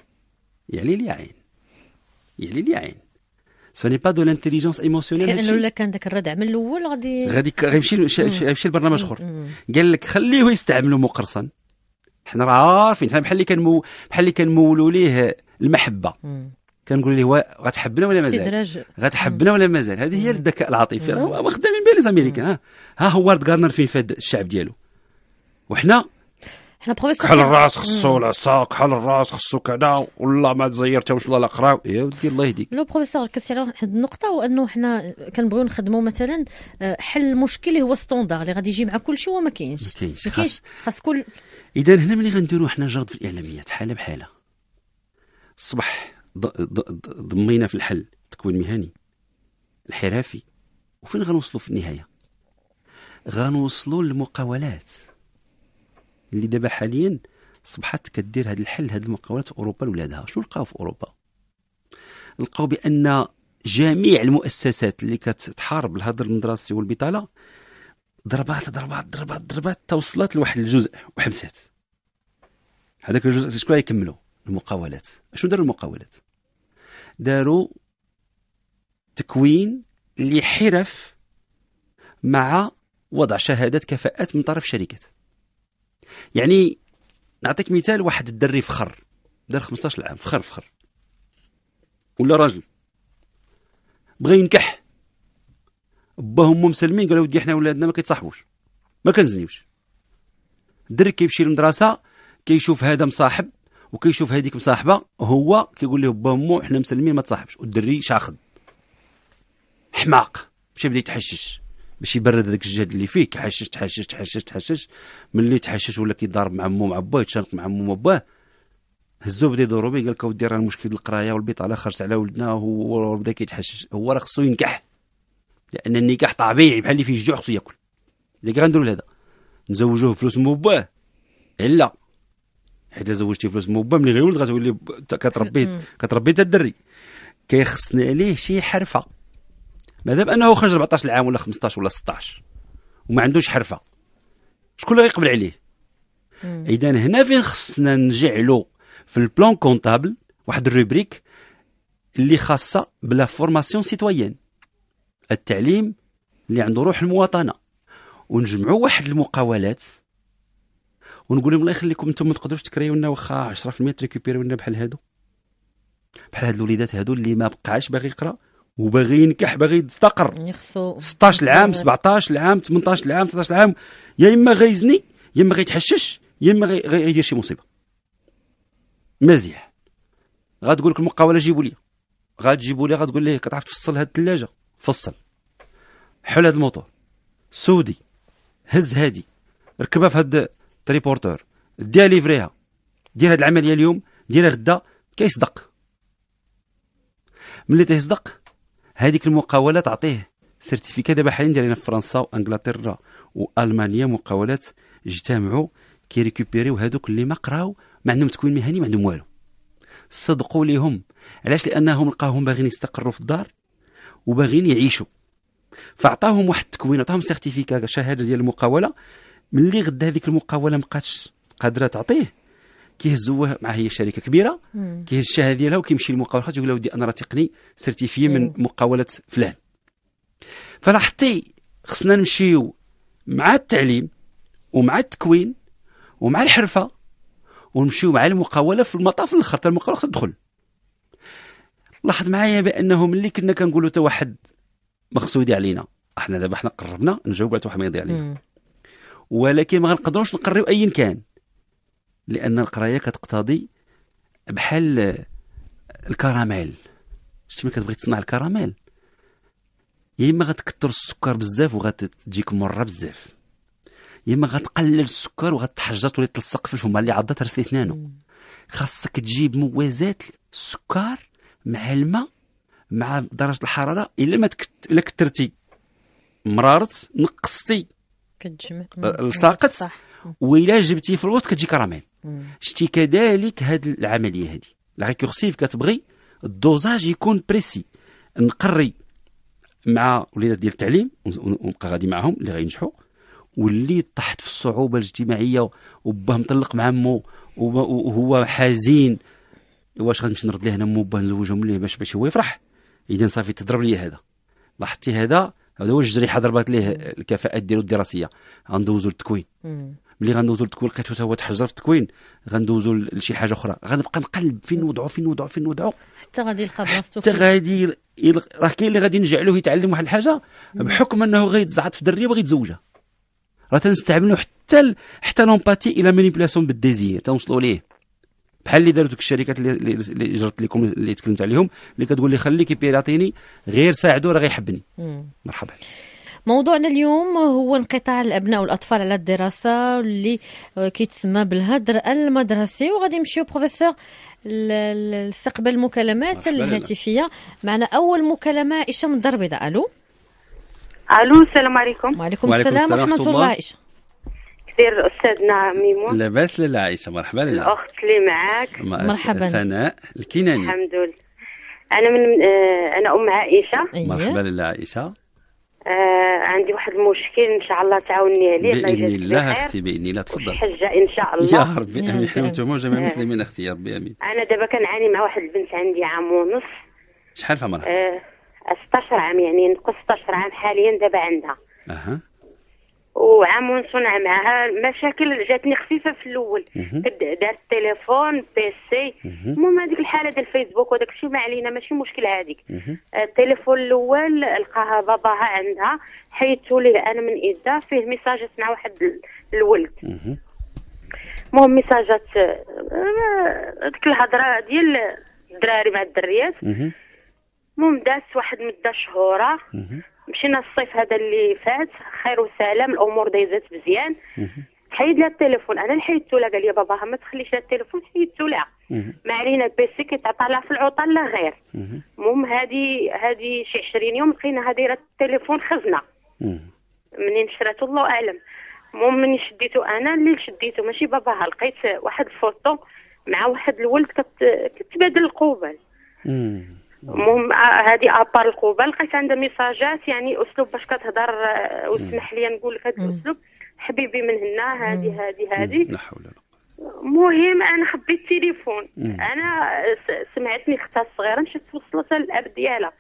يعني لي عين يعني لي عين ce n'est pas de l'intelligence émotionnelle كانه ولا كان ذاك الردع. من الأول غادي غادي غيمشي غيمشي لبرنامج آخر. قال لك خليه يستعملوا مقرصن. حنا راه عارفين. حنا بحال اللي كنمو بحال اللي كنمولوا ليه المحبة. كنقول ليه غتحبنا ولا مازال؟ غتحبنا ولا مازال؟ هذه هي الذكاء العاطفي. راه خدامين بها les Américains ها؟ ها هوارد غارنر فين فاد الشعب ديالو. وحنا حنا بروفيسور كحل الراس خصو العصا كحل الراس خصو كذا ولا ما تزيرتوش ولا لا قراو يا ودي الله يهديك. لو بروفيسور كتسي على واحد النقطة وأنه حنا كنبغيو نخدموا مثلا آه، حل المشكل هو ستوندار اللي غادي يجي مع كل شيء هو ما كاينش. ما كاينش. كاينش. خاص كل اذا هنا ملي غنديروا حنا جرد في الإعلاميات حالة بحالة. الصباح ض- ضمينا في الحل التكوين المهني الحرفي وفين غنوصلوا في النهاية؟ غنوصلوا للمقاولات. اللي دابا حاليا صبحت كدير هذا الحل هذه المقاولات في أوروبا لولادها. شنو لقاو في أوروبا؟ لقاو بأن جميع المؤسسات اللي كتحارب الهدر المدرسي والبطالة ضربات ضربات ضربات ضربات توصلت لواحد الجزء وحمسات. هذاك الجزء شكون يكملوا المقاولات. شنو داروا المقاولات؟ داروا تكوين لحرف مع وضع شهادات كفاءات من طرف شركات. يعني نعطيك مثال واحد الدري فخر. دار 15 عام فخر فخر. ولا راجل. بغى ينكح. باه أمه مسلمين قالوا ودي حنا ولادنا ما كيتصاحبوش. ما كنزنيوش. الدري كيمشي للمدرسة كيشوف هذا مصاحب وكيشوف هذيك مصاحبة هو كيقول له با أمه حنا مسلمين ما تصاحبش. والدري شاخد. حماق. مشى بدا يتحشش. باش يبرد ذاك الجهد اللي فيه. كيحشش تحشش تحشش تحشش. ملي تحشش ولا كيضارب مع امه مع باه يتشانق مع امه وباه هزو بدا يدورو به قال لك اودي راه المشكل القراية والبطالة خرجت على ولدنا هو بدا كيتحشش. هو راه خصو ينكح. لأن النكاح طبيعي بحال اللي فيه الجوع خصو ياكل. اللي غنديروا لهذا نزوجوه فلوس مو باه لا حيت زوجتي فلوس مو با ملي غيولد غتولي كتربي كتربي حتى الدري كيخصنا ليه شي حرفة. مادام انه خرج 14 عام ولا 15 ولا 16 وما عندوش حرفة. شكون اللي غيقبل عليه؟ اذا هنا فين خصنا نجعلو في ال plan comptable واحد ال rubrique اللي خاصة ب la formation citoyenne. التعليم اللي عنده روح المواطنة. ونجمعوا واحد المقاولات. ونقول لهم الله يخليكم أنتم ما تقدروش تكريو لنا واخا 10% تريكوبيريو لنا بحال هادو. بحال هاد الوليدات هادو اللي ما بقاش باغي يقرأ. وباغي ينكح باغي يستقر. 16 عام 17 عام 18 عام 19 عام يا إما غيزني يا إما غيتحشش يا إما غيدير شي مصيبة. مزيح غتقول لك المقاولة جيبوا لي. غتجيبوا لي غتقول ليه كتعرف تفصل هاد الثلاجه فصل. حل هاد الموتور سودي. هز هادي. ركبها في هاد triporteur. ديها ليفريها. دير هاد العملية اليوم. ديرها غدا. كيصدق. ملي تيصدق هذيك المقاولة تعطيه certificat دابا حاليا دايرين في فرنسا وانجلترا وألمانيا مقاولات اجتمعوا كيريكوبيريو هذوك اللي ما قراو ما عندهم تكوين مهني ما عندهم والو. صدقوا ليهم. علاش؟ لأنهم لقاهم باغيين يستقروا في الدار وباغيين يعيشوا. فعطاهم واحد التكوين عطاهم certificat شهادة ديال المقاولة. ملي غدا هذيك المقاولة مابقاتش قادرة تعطيه كيهزوه مع هي شركة كبيرة كيهز الشهاده ديالها وكيمشي للمقاولات يقول له ودي أنا راه تقني certifié من مقاولة فلان. فلاحظتي خصنا نمشيو مع التعليم ومع التكوين ومع الحرفة ونمشيو مع المقاولة في المطاف الأخر حتى المقاولة تدخل. لاحظ معايا بانه ملي كنا كنقولوا تا واحد ما خصو يضيع علينا. أحنا دابا حنا قربنا نجاوب على واحد ما يضيع علينا ولكن ما غنقدروش نقريو ايا كان. لأن القراية كتقتضي بحال الكراميل. شتي ملي كتبغي تصنع الكراميل؟ يا إما غتكثر السكر بزاف وغتجيك مرة بزاف. يا إما غتقلل السكر وغتحجر تولي تلصق في الفم اللي عضات راسلي سنانو خاصك تجيب موازات السكر مع الماء مع درجة الحرارة إلا ما تكت... إلا كثرتي مرارت نقصتي. كتجمع لصاقت وإلا جبتي في الوسط كتجي كراميل. شتي كذلك هاد العملية هذه لا ريكورسيف كتبغي الدوزاج يكون بريسي. نقري مع وليدات ديال التعليم ونبقى غادي معاهم اللي غينجحوا. واللي طحت في الصعوبة الاجتماعية وباه مطلق مع مو وهو حزين. واش غنمشي نرد ليه أنا مو باه نزوجهم ليه باش باش هو يفرح؟ إذا صافي تضرب لي هذا. لاحظتي هذا؟ هذا هو الجريحة ضربات ليه الكفاءات ديالو الدراسية. غندوزو للتكوين. ملي غندوزو للتكوين لقيتو هو تحجر في التكوين غندوزو لشي حاجة أخرى. غنبقى نقلب فين نوضعو فين نوضعو فين نوضعو حتى غادي يلقى بلاصتو حتى غادي راه كاين اللي غادي نجعلوه يتعلم واحد الحاجة بحكم أنه غيتزعط في دريه يتزوجها. راه تنستعملوا حتى ال... حتى l'empathie et la manipulation بال désir. تنوصلوا ليه. بحال اللي دارت الشركات اللي, اللي جرت لكم اللي تكلمت عليهم اللي كتقول لي خليك بيراتيني غير ساعدو راه غيحبني. مرحبا. موضوعنا اليوم هو انقطاع الأبناء والأطفال على الدراسة اللي كيتسمى بالهدر المدرسي وغادي نمشيو بروفيسور لاستقبال المكالمات الهاتفية. معنا أول مكالمة عائشه من الدار البيضاء ألو. ألو السلام عليكم. وعليكم السلام ورحمة الله عائشه كثير أستاذنا ميمون. لاباس لاله عائشه مرحبا لاله الأخت اللي معاك. مرحبا. سناء. الكناني الحمد لله. أنا من آه أنا أم عائشة. أيه. مرحبا لاله عائشه آه عندي واحد المشكل إن شاء الله تعاوني عليه بإذن الله أختي بإذن الله تفضل. حجة إن شاء الله. يا ربي أمين حنا وأنتم جميع المسلمين أختي يا ربي أمين. أنا دابا كنعاني مع واحد البنت عندي عام ونص. شحال في عمرها؟ آه 16 عام يعني نقص 16 عام حاليا دابا عندها. أها. وعام ونصنع معها مشاكل جاتني خفيفة في الأول دارت تليفون بيسي مهم. المهم هذيك الحالة ديال الفيسبوك وداك الشيء ما علينا ماشي مشكل هذيك مهم. التليفون الأول لقاها باباها عندها حيدتو ليه أنا من ايدا فيه ميساجات مع واحد ال- الولد مهم. المهم ميساجات آه، ديك الهضرة ديال الدراري مع الدريات مهم. المهم دازت واحد مدة شهورة. مشينا الصيف هذا اللي فات خير وسلام الأمور دايزات مزيان. حيد لها التليفون أنا حيدتو لها قال لي باباها ما تخليش لها التليفون حيدتو لها. ما علينا ال PC كيتعطى لها في العطل لا غير مهم. المهم هذه هذه شي 20 يوم لقيناها دايره التليفون خزنة. منين شراتو الله أعلم المهم منين شديتو أنا اللي شديتو ماشي باباها لقيت واحد الفوتو مع واحد الولد كت... كتبادل القبل مهم. المهم آه، هذه ابار القبل لقيت عندها ميساجات يعني أسلوب باش كتهضر آه، واسمح لي نقول لك هذا الأسلوب. حبيبي من هنا هذه هذه هذه. لا حول ولا قوة. مهم أنا خبيت التليفون. أنا س- سمعتني أختها الصغيرة مشات توصلتها للاب ديالها.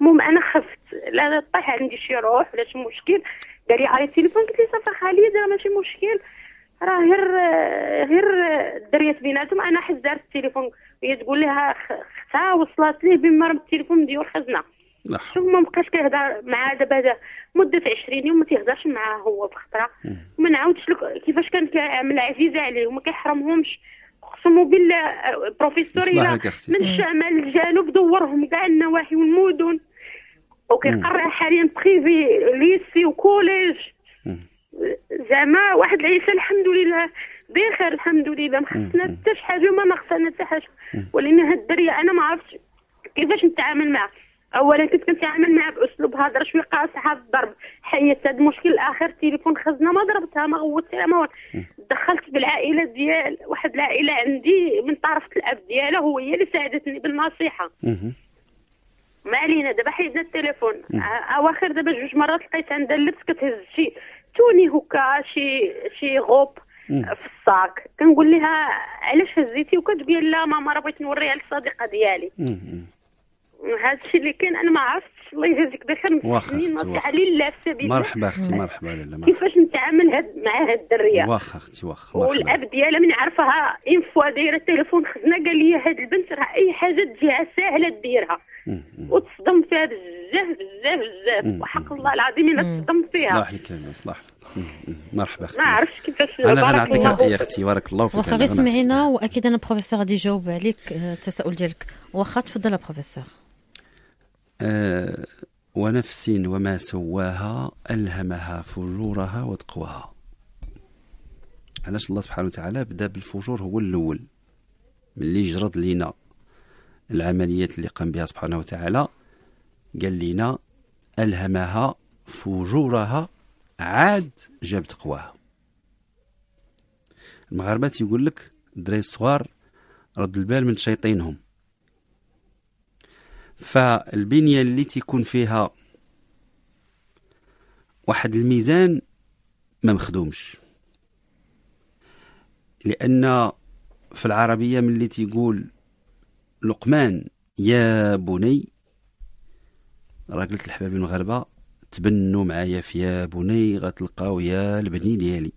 المهم أنا خفت. لا طيح عندي شي روح ولا شي مشكل. قال لي عيط التليفون قلت لي صافي خالد راه ماشي مشكل. راه غير غير الدريات بيناتهم. أنا حس دارت التليفون هي تقول لها خ- اختها وصلت ليه؟ بما راه التليفون ديال خزنة. لا حول. شوف ما بقاش كيهضر معاه دابا دا مدة 20 يوم ما تيهضرش معاه هو بخطرة. وما نعاودش لك كيفاش كان كيعمل عزيزه عليه وما كيحرمهمش. اقسم بالله بروفيسور إلى. من الشمال للجنوب دورهم كاع النواحي والمدن. وكيقرا حاليا privé lycée و collège. زعما واحد العيشه الحمد لله. بخير الحمد لله. ما خصنا حتى شي حاجة وما ناقصنا حتى حاجة. ولكن هاد الدرية أنا ما عرفتش كيفاش نتعامل معها. اولا كنت كنتعامل معها بأسلوب هضره شوية قاصحه الضرب. حيت هذا المشكل الآخر التليفون خزنة ما ضربتها ما غوتها ما والو. دخلت بالعائلة ديال واحد العائلة عندي من طرف الأب ديالها هو هي اللي ساعدتني بالنصيحة. ما علينا دابا حيدنا التليفون. أواخر دابا جوج مرات لقيت عندها اللبس كتهز شي توني هكا شي شي غوب. في الصاك. كنقول لها علاش هزيتي؟ وكتقول لا ماما راه بغيت نوريها للصديقة ديالي. هذا الشيء اللي كان أنا ما عرفتش. الله يجازيك بخير. واخا واخا. في سبيل الله مرحبا أختي مرحبا لا لا مرحبا. كيفاش نتعامل هاد مع هاد الدرية؟ واخا أختي واخا والأب ديالها من عرفها une fois دايرة التليفون خزنه قال لي هاد البنت راه أي حاجة تجيها ساهلة ديرها. وتصدم فيها بزاف بزاف بزاف. وحق الله العظيم أنا تصدم فيها. صلاح الكلمة صلاح. مرحبا أختي. ما عرفتش كيفاش. أنا غنعطيك فيك. أختي بارك الله فيك. واخا أنا غير سمعينا وأكيد أنا بروفيسور غادي يجاوب عليك آه، التساؤل ديالك. واخا تفضل يا بروفيسور ونفس وما سواها ألهمها فجورها وتقواها علاش الله سبحانه وتعالى بدا بالفجور هو الأول ملي جرد لينا العمليات اللي قام بها سبحانه وتعالى قال لينا ألهمها فجورها عاد جاب تقواها. المغاربة تيقول لك الدراري الصغار رد البال من شياطينهم فالبنية اللي تيكون فيها واحد الميزان ما مخدومش. لأن في العربية من اللي تيقول لقمان يا بني راه قلت الحباب المغاربة تبنوا معايا في يا بني غتلقاو يا البني ديالي.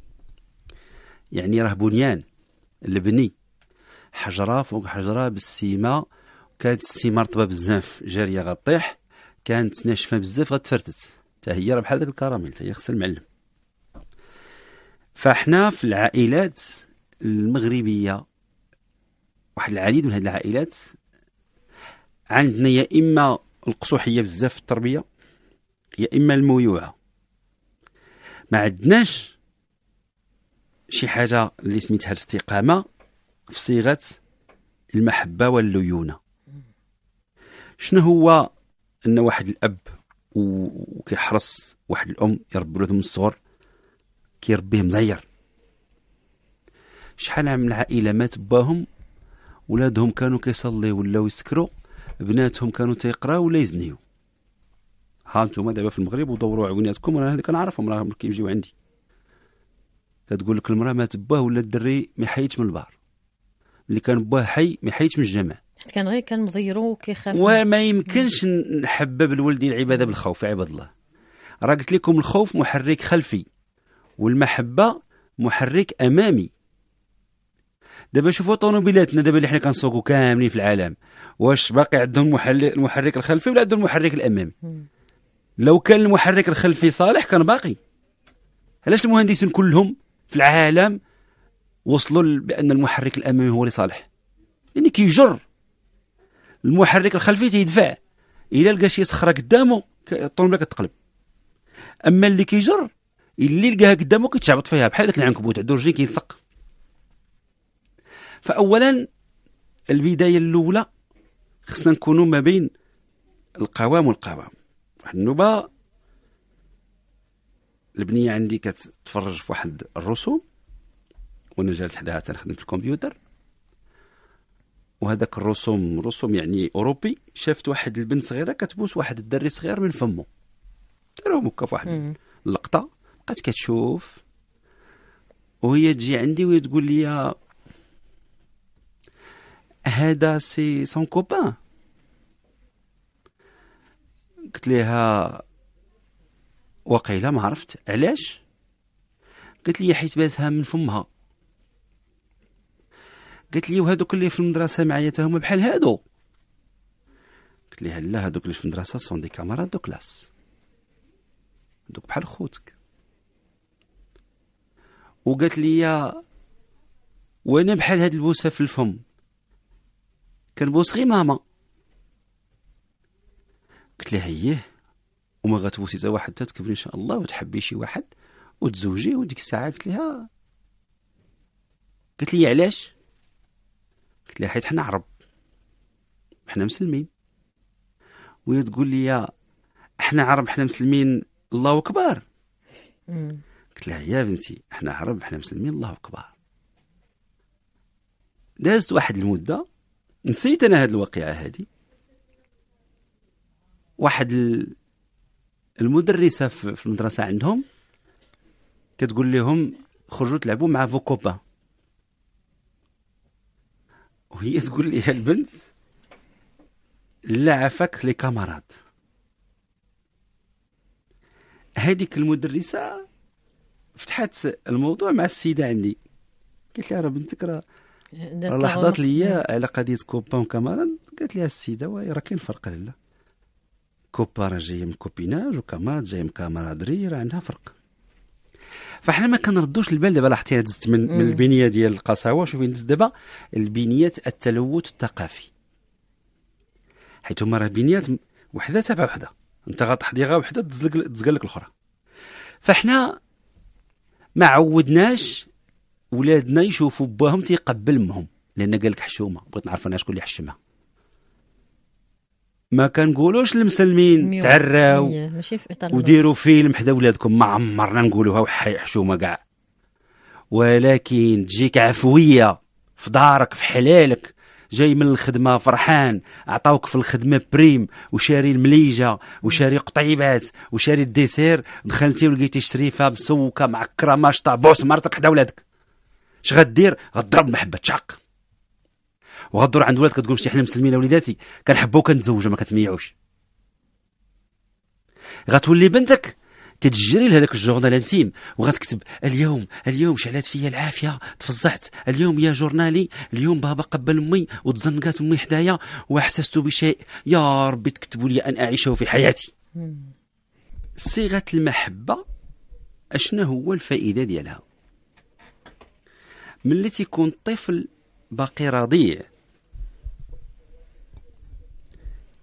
يعني راه بنيان البني. حجرة فوق حجرة بالسيمة كانت السيمة رطبة بزاف جارية غطيح كانت ناشفة بزاف غتفرتت. حتى هي راه بحال داك الكراميل حتى هي خصها المعلم. فاحنا في العائلات المغربية واحد العديد من هذه العائلات عندنا يا إما القصوحية بزاف في التربية يا إما الميوعة ما عندناش شي حاجة اللي سميتها الاستقامة في صيغة المحبة والليونة. شنو هو أن واحد الأب و- وكيحرص واحد الأم يربي ولادهم من الصغر؟ كيربيه مزير. شحال من العائلة مات باهم ولادهم كانوا كيصليو ولاو يسكروا؟ بناتهم كانوا تيقراو ولا يزنيو؟ ها أنتم دابا في المغرب ودوروا عويناتكم أنا هذه كنعرفهم راه كيجيو عندي. كتقول لك المرأة مات باه ولا الدري ما يحيدش من البار اللي كان باه حي ما يحيدش من الجماع حيت كان غير كان مزيرو وكيخاف. وما يمكنش نحبب الولد العبادة بالخوف يا عباد الله. راه قلت لكم الخوف محرك خلفي والمحبة محرك أمامي. دابا شوفوا طوموبيلاتنا دابا اللي حنا كنسوقوا كاملين في العالم. واش باقي عندهم المحرك الخلفي ولا عندهم المحرك الأمامي؟ لو كان المحرك الخلفي صالح كان باقي. علاش المهندسين كلهم في العالم وصلوا بأن المحرك الأمامي هو اللي صالح؟ يعني كيجر. المحرك الخلفي تيدفع. إلا لقى شي صخرة قدامه الطوموبيله كتقلب. أما اللي كيجر اللي لقاها قدامه كيتشعبط فيها. بحال داك العنكبوت عنده رجلين كيلصق فاولا البداية الأولى خصنا نكونوا ما بين القوام والقوام. واحد النوبة البنية عندي كتفرج في واحد الرسوم وأنا جالس حداها تنخدم في الكمبيوتر. وهذاك الرسوم رسوم يعني أوروبي شافت واحد البنت صغيرة كتبوس واحد الدري صغير من فمه. داروهم هكا في واحد اللقطة. بقات كتشوف. وهي تجي عندي وهي تقول لي هذا c'est son copain. قلت لها وقيله ما عرفت. علاش؟ قالت لي حيت باسها من فمها. قالت لي وهذوك اللي في المدرسة معايا هما بحال هادو. قلت لها لا هذوك اللي في المدرسة sont des camarades de classe. دوك بحال خوتك. وقالت لي وأنا بحال هاد البوسة في الفم. كنبوس غير ماما. قلت لها اييه وما غتبوسي حتى واحد حتى تكبري إن شاء الله وتحبي شي واحد وتزوجي وديك الساعة قلت لها قالت لي علاش؟ قلت لها حيت حنا عرب حنا مسلمين. وهي تقول لي إحنا عرب حنا مسلمين الله أكبر. قلت لها يا بنتي إحنا عرب إحنا مسلمين الله أكبر. دازت واحد المدة نسيت أنا هاد الواقعه هادي. واحد ال- المدرسة في المدرسة عندهم كتقول لهم خرجوا تلعبوا مع فو كوبان وهي تقول لي البنت لا عافاك لي كامارات هذيك المدرسة فتحت الموضوع مع السيدة عندي. قلت لها راه بنتك راه لها لاحظت غلط. لي على قضية copain و camarade قالت لي السيدة واي راه كاين فرق لا copain راه جاية من copinage و camarade جاية من camaraderie راه عندها فرق. فاحنا ما كنردوش البال دابا لاحظتي دزت من, من البنية ديال القساوة. شوفي ندز دابا البنيه التلوث الثقافي. حيت هما راه بنيات وحدة تبع وحدة. انت غتحضي غير وحدة تزلق تزقل لك الأخرى. فاحنا ما عودناش ولادنا يشوفوا باهم تيقبل امهم لأن قال لك حشومة بغيت نعرف أنا شكون اللي حشمها. ما كنقولوش المسلمين ميو. تعراو وديروا فيلم حدا ولادكم ما عمرنا نقولوها وحي حشومه كاع. ولكن تجيك عفوية في دارك في حلالك جاي من الخدمة فرحان عطاوك في الخدمة prime وشاري المليجة وشاري قطيبات وشاري ال dessert. دخلتي ولقيتي شريفة مسوكة معكره ماشطه بوس مرتك حدا ولادك. اش غدير غضرب محبه تشاق وغدور عند ولادك تقول شي حنا مسلمين وليداتي كنحبو كنتزوجوا ما كتميعوش. غتولي بنتك كتجري لهذاك الجورنال انتيم وغتكتب اليوم اليوم شعلات فيا العافية تفزعت اليوم يا جورنالي اليوم بابا قبل أمي وتزنقات أمي حدايا وأحسست بشيء يا ربي تكتبوا لي أن أعيشه في حياتي. صيغة المحبة اشنا هو الفائدة ديالها؟ ملي تيكون الطفل باقي رضيع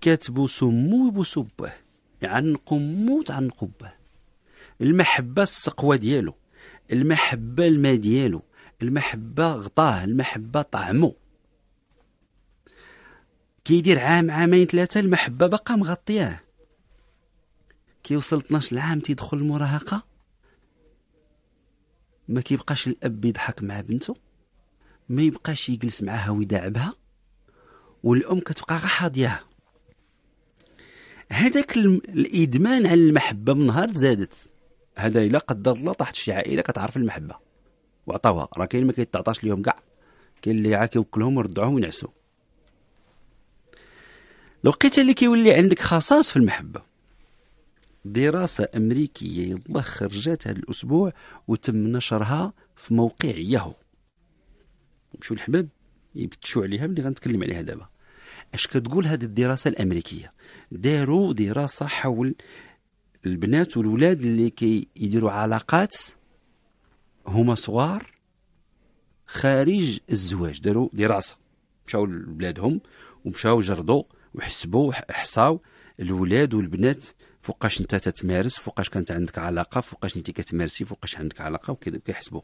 كاتبوسو مو يبوسو باه يعنقو مو تعنقو باه المحبة السقوة ديالو المحبة الماء ديالو المحبة غطاه المحبة طعمو. كيدير عام عامين ثلاثة المحبة بقى مغطياه. كيوصل 12 عام تيدخل المراهقة. ما كيبقاش الأب يضحك مع بنته ما يبقاش يجلس معاها ويداعبها والأم كتبقى غا حاضياها هذاك الإدمان على المحبة من نهار زادت. هذا إلا قدر الله طاحت شي عائلة كتعرف المحبة. وعطاوها. راه كاين ما كيتعطاش ليهم كاع. كاين اللي عا كيوكلهم ويردعوهم وينعسوا. لو لقيت اللي كيولي عندك خصاص في المحبة. دراسة أمريكية يلا خرجت هذا الأسبوع وتم نشرها في موقع ياهو مشوا الحباب؟ يفتشوا عليها ملي غنتكلم عليها دابا. اش كتقول هذه الدراسة الأمريكية؟ داروا دراسة حول البنات والولاد اللي كيديروا علاقات هما صغار خارج الزواج. داروا دراسة. مشاو لبلادهم ومشاو جردوا وحسبوا حصاو الولاد والبنات فوقاش انت تتمارس فوقاش كانت عندك علاقة فوقاش انت كتمارسي فوقاش عندك علاقة وكذا كيحسبوا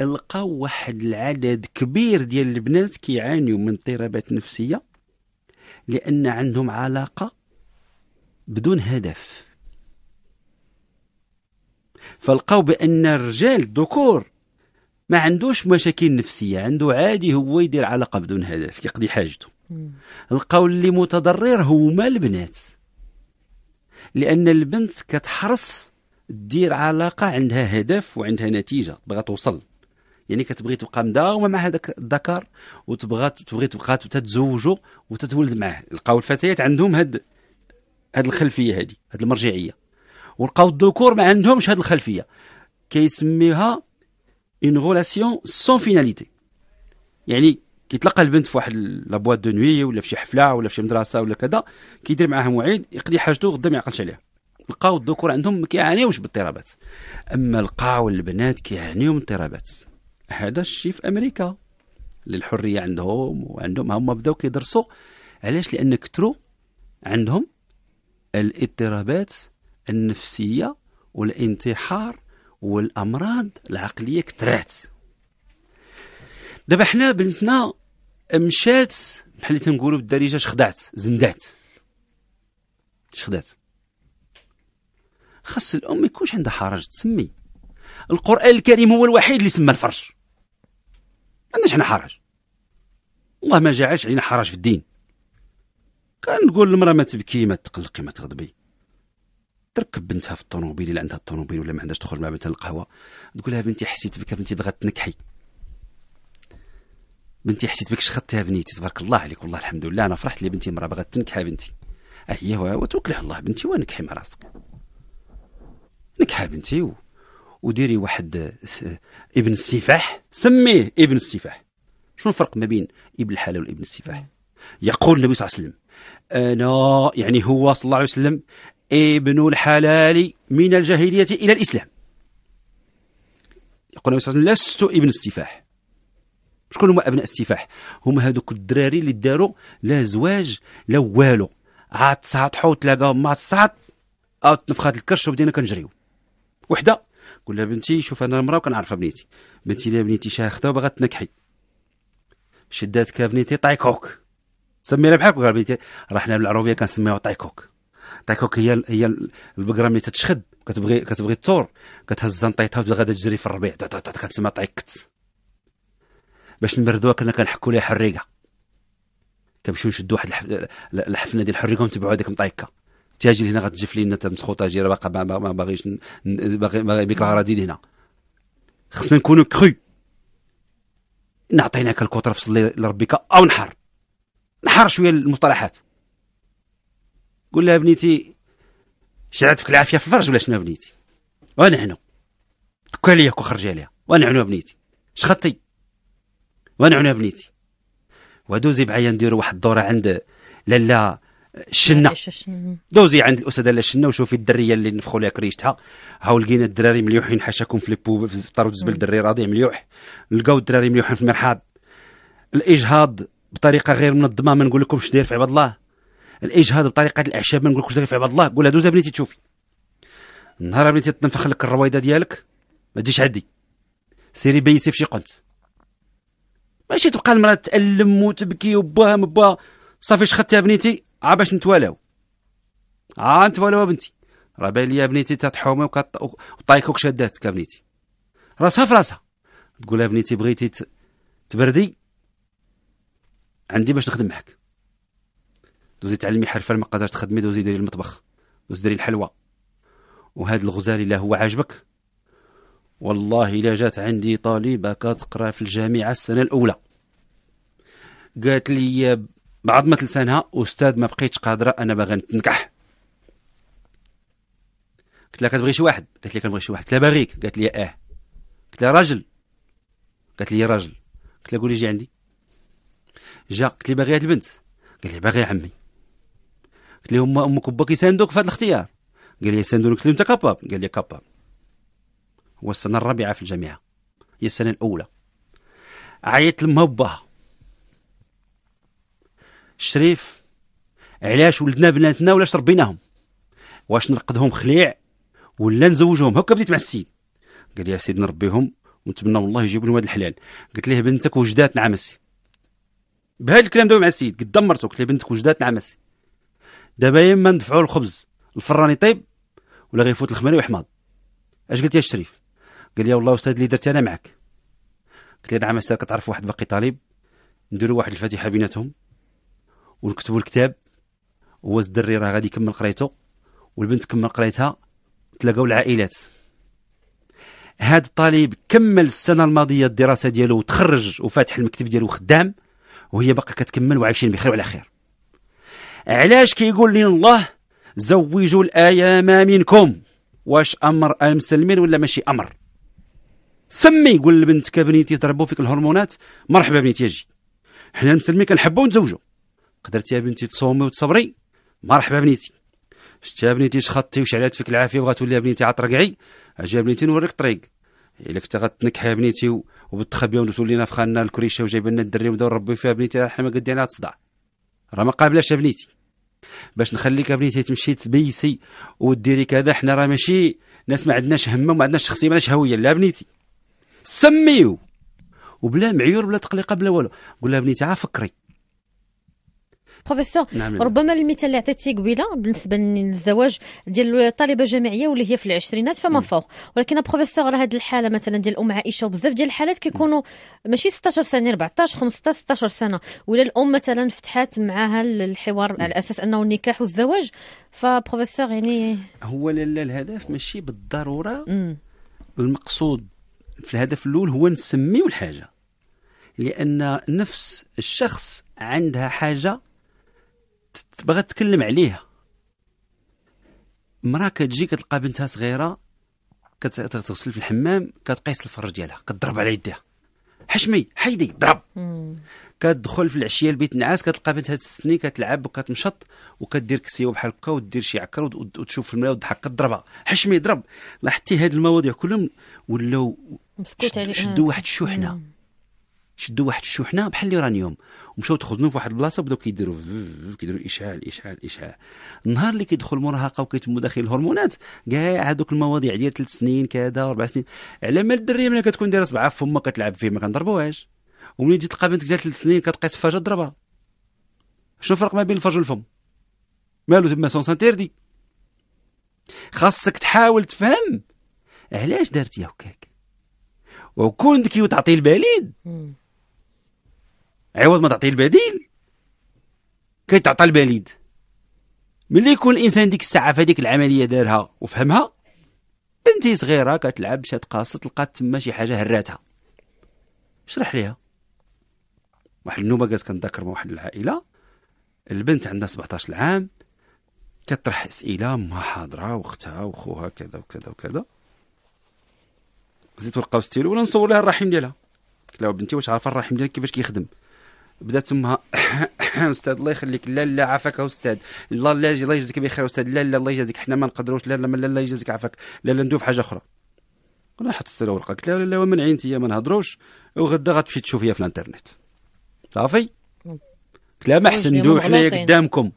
لقاو واحد العدد كبير ديال البنات كيعانيوا من اضطرابات نفسية لأن عندهم علاقة بدون هدف. فلقاو بأن الرجال الذكور ما عندوش مشاكل نفسية عنده عادي هو يدير علاقة بدون هدف يقضي حاجته. لقاو اللي متضرر هما البنات لأن البنت كتحرص دير علاقة عندها هدف وعندها نتيجة تبغى توصل. يعني كتبغي تبقى مداومه مع هذاك الذكر وتبغى تبغي تبقى تتزوجوا وتتولد معاه. لقاو الفتيات عندهم هاد هاد الخلفية هذه هاد المرجعية. ولقاو الذكور ما عندهمش هاد الخلفية. كيسميوها une relation sans finalité يعني كيتلقى البنت في واحد la boîte de nuit ولا في شي حفلة ولا في شي مدرسة ولا كذا كيدير معاها موعد يقضي حاجته غدا ما يعقلش عليها. لقاو الذكور عندهم ما كيعانيوش باضطرابات أما لقاو البنات كيعانيو من اضطرابات هذا الشيء في أمريكا. للحرية عندهم وعندهم. هما بداو كيدرسوا. علاش؟ لأن كثروا عندهم الاضطرابات النفسية والانتحار والأمراض العقلية كثرات دابا حنا بنتنا مشات بحال اللي تنقولوا بالدارجة شخدعت زندات. شخدات. خاص الأم ما يكونش عندها حرج تسمي. القرآن الكريم هو الوحيد اللي سمى الفرج. ما عندناش حنا حرج الله ما جعلش علينا حرج في الدين. كنقول للمرأة ما تبكي ما تقلقي ما تغضبي. تركب بنتها في الطوموبيل إلا عندها الطوموبيل ولا ما عندهاش تخرج مع بنتها للقهوة. تقول لها بنتي حسيت بك بنتي بغات تنكحي. بنتي حسيت بك شخطتها بنيتي تبارك الله عليك. والله الحمد لله أنا فرحت لي بنتي مرة بغات تنكحها بنتي. هي وتوكل على الله بنتي ونكحي مع راسك. نكحها بنتي و... وديري واحد ابن السفاح. سميه ابن السفاح. شنو الفرق ما بين ابن الحلال وابن السفاح؟ يقول النبي صلى الله عليه وسلم أنا يعني هو صلى الله عليه وسلم ابن الحلال من الجاهلية إلى الإسلام. يقول النبي صلى الله عليه وسلم لست ابن السفاح. شكون هما أبناء السفاح؟ هما هذوك الدراري اللي داروا لا زواج لا والو. عاد تساطحوا تلاقاو ما تساط أو تنفخات الكرش وبدينا كنجريو. وحدة. قول لها بنتي شوف أنا المرأة وكنعرفها بنيتي. بنتي لا بنيتي شاخته وبغات تنكحي شداتك بنيتي طايكوك. سمينا بحالك قال بنيتي راه حنا بالعربيه كنسميوها طايكوك. طايكوك هي هي البقرة ملي تتشخد كتبغي كتبغي الثور كتهز نطيتها وتبغي غادا تجري في الربيع. كتسمى طايكت. باش نبردوها كنا كنحكوا ليها حريقة. كنمشيو نشدوا واحد الحفنة ديال الحريقه ونتبعوا هذيك مطايكة. تاجي هنا غتجف لينا تنسخو تاجي راه باقا ما باغيش باغي بك الغراضي هنا. خصنا نكونوا كرو. نعطيناك الكوطر فصل لربك أو نحر نحر شوية المصطلحات. قول لها بنيتي شعرت العافية في الفرج ولا شنو بنيتي؟ ونحنو تكا ليا وخرجي عليها. ونعنو بنيتي. شخطي ونعنو بنيتي. ودوزي بعيا نديرو واحد الدورة عند لالا الشنه دوزي عند الأستاذة لالا الشنه وشوفي الدرية اللي نفخوا لها كريشتها. هاو لقينا الدراري مليوحين حاشاكم في ليبو في الفطار والزبل الدري راضي مليوح. لقاو الدراري مليوحين في المرحاض. الإجهاض بطريقة غير منظمة ما نقول لكم داير في عباد الله. الإجهاض بطريقة الأعشاب ما نقول لكم داير في عباد الله. قولها دوزها بنيتي تشوفي. النهار بنيتي تنفخ لك الرويضه ديالك ما تجيش عدي سيري بيسي في شي قنت. ماشي تبقى المرأة تألم وتبكي وباها مباها صافي شختها بنيتي؟ عا باش نتوالاو عا نتوالاو بنتي. راه باين ليا بنيتي تتحومي وطايكوك شاداتك بنيتي. راسها في راسها. تقول بنيتي بغيتي تبردي؟ عندي باش نخدم معاك. دوزي تعلمي حرفة ما قادرش تخدمي دوزي ديري المطبخ دوزي ديري الحلوى. وهذا الغزالي لا هو عاجبك؟ والله إلا جات عندي طالبة كتقرأ في الجامعة السنة الأولى. قالت لي بعضمة لسانها أستاذ ما بقيتش قادرة أنا باغا نتنكح. قلت لها كتبغي شي واحد؟ قالت لي كنبغي شي واحد. قلت لها باغيك؟ قالت لي آه. قلت لها راجل. قالت لي راجل. قلت لها قولي جي عندي. جا قلت لي باغي هاد البنت. قال لي باغي عمي. قلت لي هما أمك وباك يساندوك في هذا الاختيار. قال لي يساندونك قلت له انت capable. قال لي capable. هو السنة الرابعة في الجامعة. هي السنة الأولى. عيطت لمها وباها الشريف علاش ولدنا بناتنا ولاش ربيناهم؟ واش نرقدهم خليع ولا نزوجهم؟ هكا بديت مع السيد. قال لي يا سيدي نربيهم ونتمنى والله يجيب لهم هذا الحلال. قلت ليه بنتك وجدات نعمسي. بهذا الكلام داوي مع السيد قد دمرته قلت ليه بنتك وجدات نعمسي. دابا يا إما ندفعوا الخبز الفران يطيب ولا غيفوت الخماري وحماض اش قلت يا الشريف قال لي والله أستاذ اللي درت أنا معك. قلت له نعم أستاذ كتعرف واحد باقي طالب نديروا واحد الفاتحة بيناتهم. ونكتبوا الكتاب هو الدري راه غادي يكمل قرايته والبنت كمل قرايتها تلاقاو العائلات. هاد الطالب كمل السنة الماضية الدراسة ديالو وتخرج وفاتح المكتب ديالو خدام وهي باقا كتكمل وعايشين بخير وعلى خير. علاش كيقول لنا الله زوجوا الأيام منكم. واش أمر المسلمين ولا ماشي أمر؟ سمي قول لبنتك بنيتي ضربوا فيك الهرمونات. مرحبا بنيتي أجي حنا المسلمين كنحبوا نتزوجوا قدرتي يا بنتي تصومي وتصبري. مرحبا بنيتي. شتي يا بنيتي شخطتي وشعلات فيك العافية وغتولي يا بنيتي عطرقعي أجي يا بنيتي نوريك الطريق إلا كنت غتنكح يا بنيتي وبتخبي وتولينا في خاننا الكريشه وجايب لنا الدري ونبداو نربي فيها بنيتي حنا ما قدينا تصدع. راه ما قابلاش يا بنيتي. باش نخليك بنيتي تمشي تبيسي وديري كذا حنا راه ماشي ناس ما عندناش همة وما عندناش شخصية ما عندناش هوية. لا بنيتي. سميو. وبلا معيور بلا تقليقة بلا والو. قول لها بنيتي عا فكري بروفيسور. نعم. ربما المثال اللي عطيتي قبيلة بالنسبة للزواج ديال طالبه جامعيه واللي هي في العشرينات فما فوق. ولكن بروفيسور على هذه الحالة مثلا ديال الأم عائشة وبزاف ديال الحالات كيكونوا ماشي 16 سنة 14 15 16 سنة. ولا الأم مثلا فتحات معها الحوار على أساس أنه النكاح والزواج. فبروفيسور يعني هو الهدف ماشي بالضرورة. مم. المقصود في الهدف الأول هو نسميو الحاجة. لأن نفس الشخص عندها حاجة تبغى تتكلم عليها. مراه كتجي كتلقى بنتها صغيرة كتغسل في الحمام كتقيس الفرج ديالها كتضرب على يديها. حشمي حيدي ضرب. كتدخل في العشية لبيت النعاس كتلقى بنتها تستني كتلعب وكتمشط وكدير كسيو بحال هكا ودير شي عكر وتشوف في المرايه وتضحك كتضربها. حشمي ضرب. لاحظتي هاد المواضيع كلهم ولاو مسكوت شد- عليه شدوا واحد الشحنه. شدوا واحد الشحنه بحال اليورانيوم ومشاو تخزنوا في واحد البلاصة وبداو كيديروا كيديروا إشعال إشعال إشعال. النهار اللي كيدخل المراهقه وكيتم داخل الهرمونات كاع هذوك المواضيع ديال ثلاث سنين كذا أربع سنين. على ما الدرية ملي كتكون دايرة صبعها في فمها كتلعب فيه ما كنضربوهاش. وملي تجي تلقى بنتك ديال ثلاث سنين كتقيس الفرجه ضربها شنو الفرق ما بين الفرج والفم؟ مالو تما سون سانتيردي خاصك تحاول تفهم علاش دارتي هكاك. وكون ذكي وتعطي البليد. عوض ما تعطيه البديل. كيتعطى البليد. ملي يكون الإنسان ديك الساعة في هذيك العملية دارها وفهمها بنتي صغيرة كتلعب شات قاصه لقات تما شي حاجة هراتها. شرح ليها. واحد النوبة قالت كنذكر مع واحد العائلة البنت عندها 17 عام كطرح أسئلة امها حاضرة وأختها وخوها كذا وكذا وكذا. زيد ورقة وستيلو ولا نصور لها الرحم ديالها. قلت لها بنتي واش عارفة الرحم ديالك؟ كيفاش كيخدم؟ بدات امها أستاذ الله يخليك. لا لا عافاك يا أستاذ. الله لا الله يجزيك بخير أستاذ. لا لا الله يجازيك حنا ما نقدروش. لا لا لا لا يجازيك عافاك. لا لا ندوي في حاجة أخرى. حطيت لها ورقه قلت لها لا لا ومن عين انت ما نهضروش. وغدا غتمشي تشوفيها في الانترنت. صافي؟ قلت لها ما أحسن ندوي حنايا. قدامكم.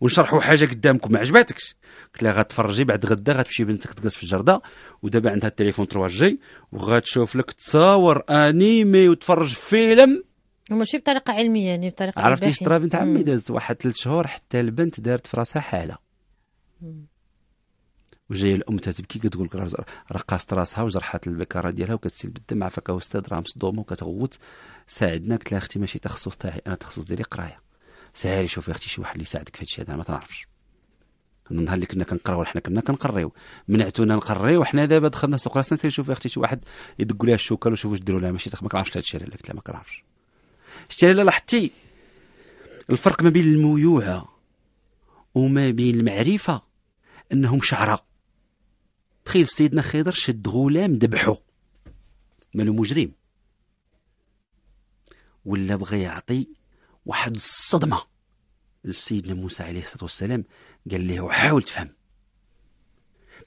ونشرحوا حاجة قدامكم. ما عجباتكش قلت لها غتفرجي بعد غدا غتمشي بنتك تجلس في الجردة. ودابا عندها التليفون 3G وغتشوف لك تصاور animées وتفرج فيلم. ماشي بطريقة علمية يعني بطريقة عرفتي. اش طرا بنت عمي مم. داز واحد ثلاث شهور حتى البنت دارت في راسها حالة. وجاية الأم تتبكي كتقول لك راه قاست راسها وجرحات البكارة ديالها وكتسيل بالدم عافاك يا أستاذ راه مصدومة وكتغوت. ساعدنا قلت لها أختي ماشي تخصص تاعي أنا تخصص ديالي قراية. سهاري شوفي أختي شي واحد اللي يساعدك في هادشي هذا ما تنعرفش النهار اللي كنا كنقراو حنا كنا كنقريو. منعتونا نقريو وحنا دابا دخلنا سوق راسنا سير شوفي أختي شي واحد يدق لها الشوكة وشوفوا واش ديروا لها. ماشي ما كنعرفش هادشي لا قلت لها ما كنعرفش. شتي لا لاحظتي الفرق ما بين الميوعه وما بين المعرفة أنهم شعراء تخيل سيدنا خضر شد غلام ذبحو مالو مجرم. ولا بغى يعطي واحد الصدمة. لسيدنا موسى عليه الصلاة والسلام قال له حاول تفهم.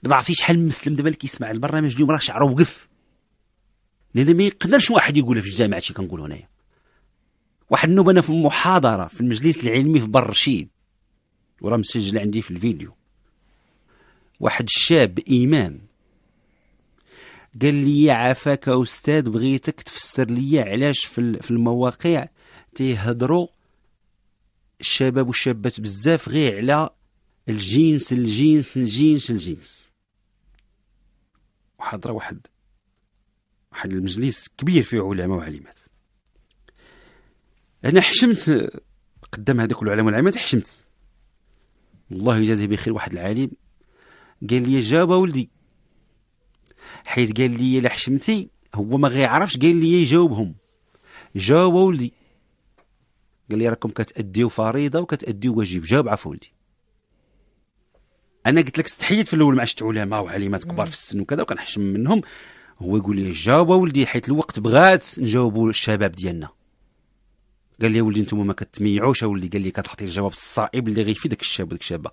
دابا عرفتي شحال مسلم دابا اللي كيسمع البرنامج اليوم راه شعره وقف. لأن ما يقدرش واحد يقولها في الجامعة شي كنقول هنايا. واحد النوبة أنا في محاضره في المجلس العلمي في بر رشيد وراه مسجل عندي في الفيديو. واحد الشاب امام قال لي عافاك أستاذ بغيتك تفسر لي علاش في المواقع تيهضروا الشباب والشابات بزاف غير على الجنس الجنس الجنس الجنس وحضر واحد واحد المجلس كبير فيه علماء وعليمات أنا حشمت قدام هذوك العلماء والعليمات حشمت. الله يجازيه بخير واحد العالم. قال لي جاوب ولدي. حيت قال لي الا حشمتي. هو ما غيعرفش قال لي يجاوبهم. جاوب ولدي. قال لي راكم كتأديو فريضة وكتأديو واجب. جاوب عفو ولدي. أنا قلت لك استحييت في الأول مع شت علماء وعليمات كبار في السن وكذا وكنحشم منهم. هو يقول لي جاوب ولدي. حيت الوقت بغات نجاوبوا الشباب ديالنا. قال لي ولدي أنتم ما كتميعوش ولدي. قال لي كتعطي الجواب الصائب اللي غيفيدك الشاب وديك الشابة.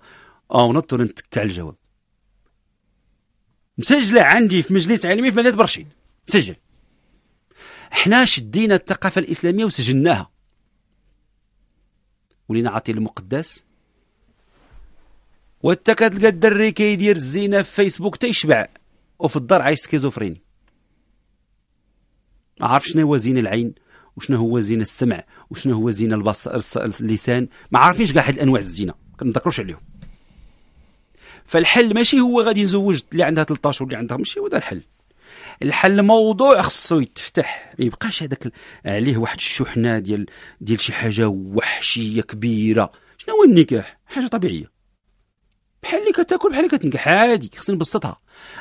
أو نط نتكع الجواب. مسجلة عندي في مجلس علمي في مدينة برشيد. مسجل. حنا شدينا الثقافة الإسلامية وسجلناها. ولينا عاطي المقدس. وانت كتلقى الدري كيدير الزينة في فيسبوك تيشبع وفي الدار عايش سكيزوفريني. ما عارف شنو هو زين العين. وشنو هو زين السمع وشنو هو زين البصر اللسان؟ ما عارفينش كاع هاد الأنواع الزينة. كنذكروش عليهم. فالحل ماشي هو غادي نزوج اللي عندها 13 واللي عندها ماشي هو ده الحل. الحل موضوع خصو يتفتح. ما يبقاش هذاك عليه واحد الشحنة ديال ديال شي حاجة وحشية كبيرة. شنو هو النكاح؟ حاجة طبيعية. بحال اللي كتاكل بحال اللي كتنكح. عادي خصني نبسطها.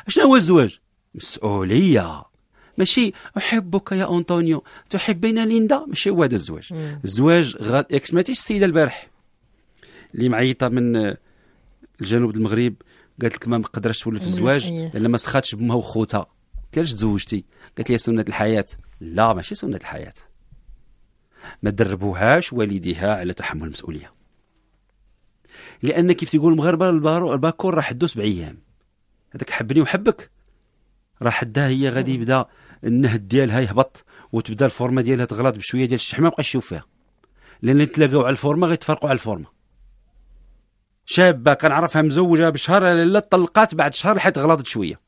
شنو هو الزواج؟ مسؤولية. ماشي أحبك يا أنطونيو. تحبين ليندا؟ ماشي هو هذا الزواج. الزواج غاد ياك سمعتيش السيدة البارح. اللي معيطة من الجنوب المغرب قالت لك ما مقدرش تولي في الزواج لأن ما سخاتش بامها وخوتها. قلت لها تزوجتي. قالت لي سنة الحياة. لا ماشي سنة الحياة. ما دربوهاش والديها على تحمل المسؤولية. لأن كيف تيقول المغاربه الباكور راح دوز بايام هذاك حبني وحبك؟ راه حدها هي غادي يبدأ النهد ديالها يهبط وتبدا الفورمة ديالها تغلط بشوية ديال الشحمة ما بقاش يشوف فيها. لأن تلاقاو على الفورمة غيتفرقوا على الفورمة. شابة كنعرفها مزوجة بشهر لا طلقات بعد شهر حيت غلطت شوية.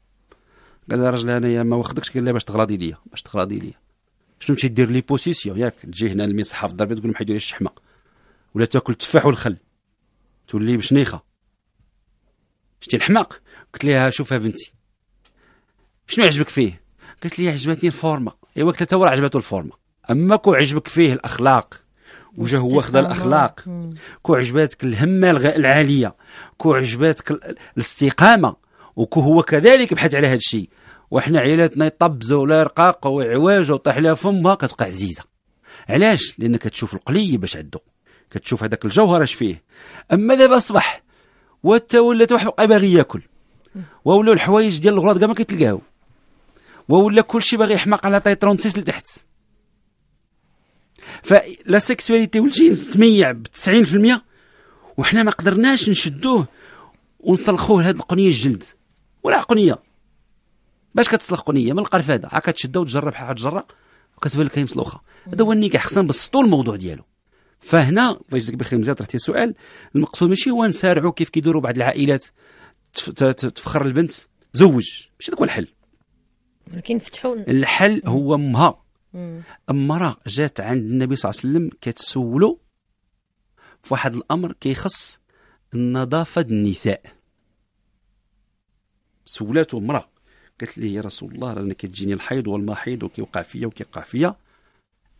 قال لها راجل انايا ما واخدكش قال لها باش تغلاضي ليا باش تغلاضي ليا. شنو تمشي دير liposuccion ياك تجي هنا المصحف الضربه تقول محيدوا لي الشحمة. ولا تاكل التفاح والخل. تولي بشنيخة. شتي الحماق؟ قلت لها شوفها بنتي. شنو عجبك فيه؟ قالت لي عجبتني الفورمة. ايوا قلت لها عجبته الفورمة. أما كو عجبك فيه الأخلاق وجا هو خذا الأخلاق. كو عجباتك الهمة العالية. كو عجباتك الاستقامة. وكو هو كذلك بحث على هذا الشيء. وحنا عيالاتنا يطبزوا ولا رقاق وعواج وطيح لها فمها كتبقى عزيزة. علاش؟ لأنك كتشوف القلي باش عندو كتشوف هذاك الجوهر اش فيه. أما دابا أصبح وتا ولات واحد باغي ياكل وولاو الحوايج ديال الغلاط كاع ما كتلقاو. وولا كلشي باغي يحمق على taille 36 لتحت ف la sexualité والجنس تميع ب 90% وحنا ما قدرناش نشدوه ونسلخوه لهاد القنية الجلد. ولا قنية. باش كتسلخ قنية من القرفاده عا كتشدها وتجرب بحال تجرى وكتبان لك هي مسلوخه هذا هو النكاح خصنا نبسطوا الموضوع ديالو. فهنا الله يجزيك بخير مزيان طرحتي سؤال. المقصود ماشي هو نسارعوا كيف كيديروا بعض العائلات تفخر البنت زوج ماشي داك هو الحل ولكن فتحوا الحل هو امها امراه جات عند النبي صلى الله عليه وسلم كتسولو في واحد الأمر كيخص النظافة النساء. سولاتو امراه قالت لي يا رسول الله رانا كتجيني الحيض والمحيض وكيوقع فيا وكيوقع فيا.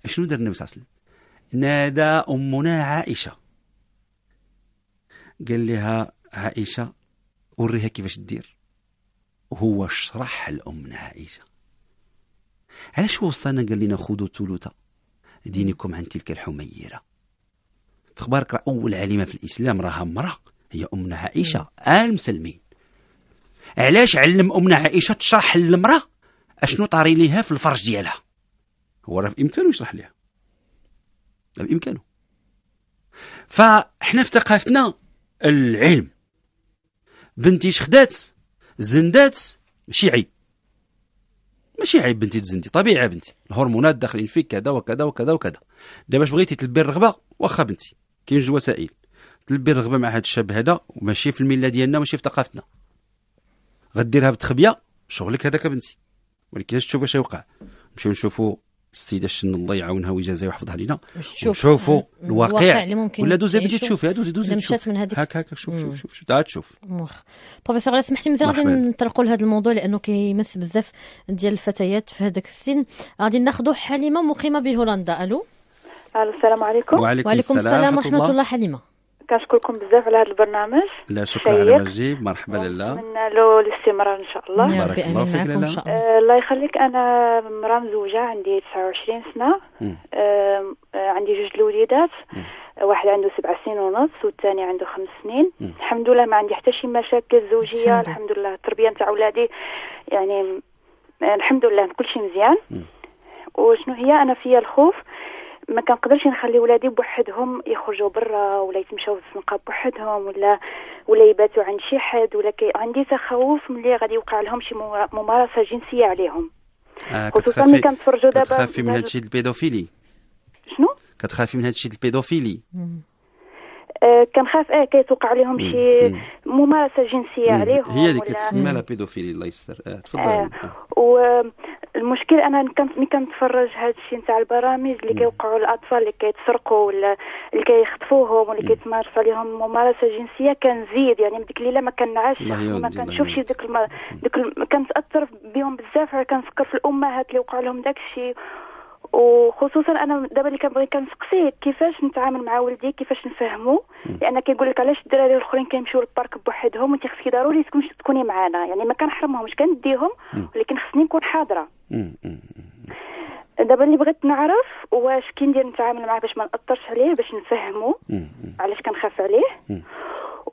شنو دار النبي صلى الله عليه وسلم؟ نادى أمنا عائشة. قال لها عائشة وريها كيفاش دير. هو شرح لامنا عائشه علاش وصلنا؟ قال لنا خذوا ثلث دينكم عن تلك الحميرة. تخبرك راه أول عالمة في الإسلام راها امرأة. هي امنا عائشه آل مسلمين. علاش علم امنا عائشه تشرح للمرأة؟ أشنو طاري ليها في الفرج ديالها؟ هو راه في امكانه يشرح ليها. راه بإمكانه. فاحنا في ثقافتنا العلم. بنتي شخدات. زندات ماشي عيب ماشي عيب بنتي تزندي طبيعي بنتي. الهرمونات داخلين فيك كذا وكذا وكذا وكذا. دابا باش بغيتي تلبي الرغبة؟ واخا بنتي كاين جوج وسائل. تلبي الرغبة مع هذا الشاب هذا وماشي في المله ديالنا ماشي في ثقافتنا. غديرها بتخبية شغلك هذاك بنتي. ولكن تشوف اش يوقع. نمشيو نشوفوا السيدة الشن الله يعاونها ويجازيها ويحفظها علينا ونشوفوا الواقع. اللي ممكن ولا دوزي بدي يعيشوا تشوفي دوزي دوزي مشات من هذيك. هاك هاك شوف شوف شوف شوف تعال تشوف. مخ. بروفيسور الا سمحتي مثلا غادي. نطرقوا لهذا الموضوع لأنه كيمس بزاف ديال الفتيات في هذاك السن. غادي ناخذوا حليمة مقيمة بهولندا. ألو؟ ألو السلام عليكم. وعليكم, وعليكم السلام ورحمة الله حليمة. كنشكركم بزاف على هذا البرنامج. لا شكرا على. مجيب مرحبا لاله نتمنى له الاستمرار إن شاء الله. يا بارك الله فيك. شاء الله. آه الله يخليك. أنا مراه مزوجه عندي 29 سنة. آه آه، عندي جوج الوليدات. واحد عنده سبع سنين ونص والثاني عنده خمس سنين. مم. الحمد لله ما عندي حتى شي مشاكل زوجية. الحمد الحمد لله. التربية نتاع ولادي يعني آه، الحمد لله كل شيء مزيان. مم. وشنو هي؟ أنا فيا الخوف. ما كنقدرش نخلي ولادي بوحدهم يخرجوا برا ولا يتمشاو في الزنقه بوحدهم ولا ولا يباتوا عند شي حد ولا كي عندي تخوف ملي غادي يوقع لهم شي ممار- ممارسة جنسية عليهم. آه خصوصا ملي كتخافي كنتفرجوا دابا كتخافي من هاد- هذا الشيء ال pédophilie؟ شنو؟ كتخافي من هذا الشيء ال pédophilie كنخاف آه كيتوقع لهم شي مم. ممارسة جنسية مم. عليهم هي اللي ولا كتسمى لا بيدوفيلي الله يستر آه آه. تفضل والمشكل أنا كنت ملي كنتفرج هذا الشيء نتاع البرامج اللي كيوقعوا الأطفال اللي كيتسرقوا ولا اللي كيخطفوهم ولا كيتمارس عليهم ممارسة جنسية كنزيد يعني ديك الليلة ما يودي، ما كنشوفش. ديك الم... ديك الم... كنتأثر بهم بزاف كنفكر في الأمهات اللي وقع لهم داك الشيء وخصوصا أنا دابا اللي كنبغي كنسقسي كيفاش نتعامل مع ولدي كيفاش نفهمو لأن كيقول لك علاش الدراري الأخرين كيمشيو للبارك بوحدهم وانت خصك ضروري تكون تكوني معنا يعني ما كنحرمهمش كنديهم ولكن خصني نكون حاضرة. دابا اللي بغيت نعرف واش كي ندير نتعامل معاه باش ما نأثرش عليه باش نفهمو. علاش كنخاف عليه.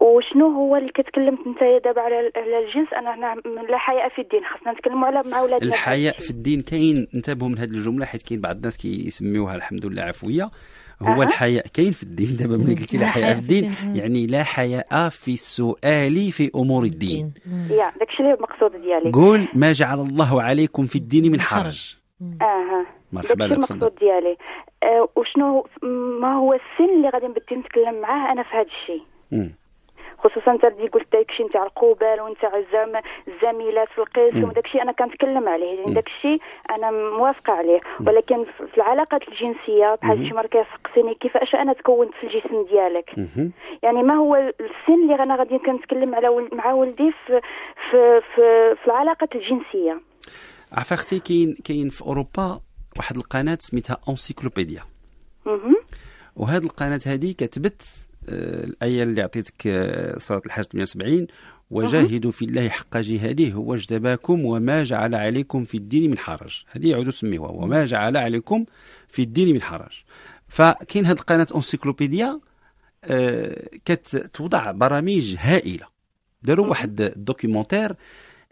وشنو هو اللي كتكلمت نتايا دابا على على الجنس؟ أنا هنا من لا حياء في الدين خصنا نتكلموا على مع ولادنا. الحياء في الدين كاين انتبهوا من هذه الجملة حيت كاين بعض الناس كيسميوها الحمد لله عفوية. هو أها. الحياء كاين في الدين دابا ملي قلتي لا حياء في الدين. يعني لا حياء في السؤال في أمور الدين. يا داكشي اللي المقصود ديالي. قول ما جعل الله عليكم في الدين من حرج. أها. مرحبا تفضل المقصود ديالي. آه وشنو ما هو السن اللي غادي نبدي نتكلم معاه أنا في هذا الشيء. خصوصا انت اللي قلت داكشي نتاع القبال ونتاع الزم الزميلات في القسم. وداكشي أنا كنتكلم عليه. يعني داكشي أنا موافقة عليه. ولكن في العلاقات الجنسية بحال شي مره كيسقسيني كيفاش أنا تكونت في الجسم ديالك. يعني ما هو السن اللي أنا غادي كنتكلم على ول- مع ولدي في في في, في العلاقات الجنسية. عفا أختي كاين كاين في أوروبا واحد القناة سميتها انسيكلوبيديا. وهذه القناة هذه كتبت الآية اللي عطيتك آه، سوره الحج 78 وجاهدوا في الله حق جهاده هو اجتباكم وما جعل عليكم في الدين من حرج. هذه يعود سميوها وما جعل عليكم في الدين من حرج. فكاين هذه القناة Encyclopedia آه، كتوضع برامج هائلة. داروا واحد ال documentaire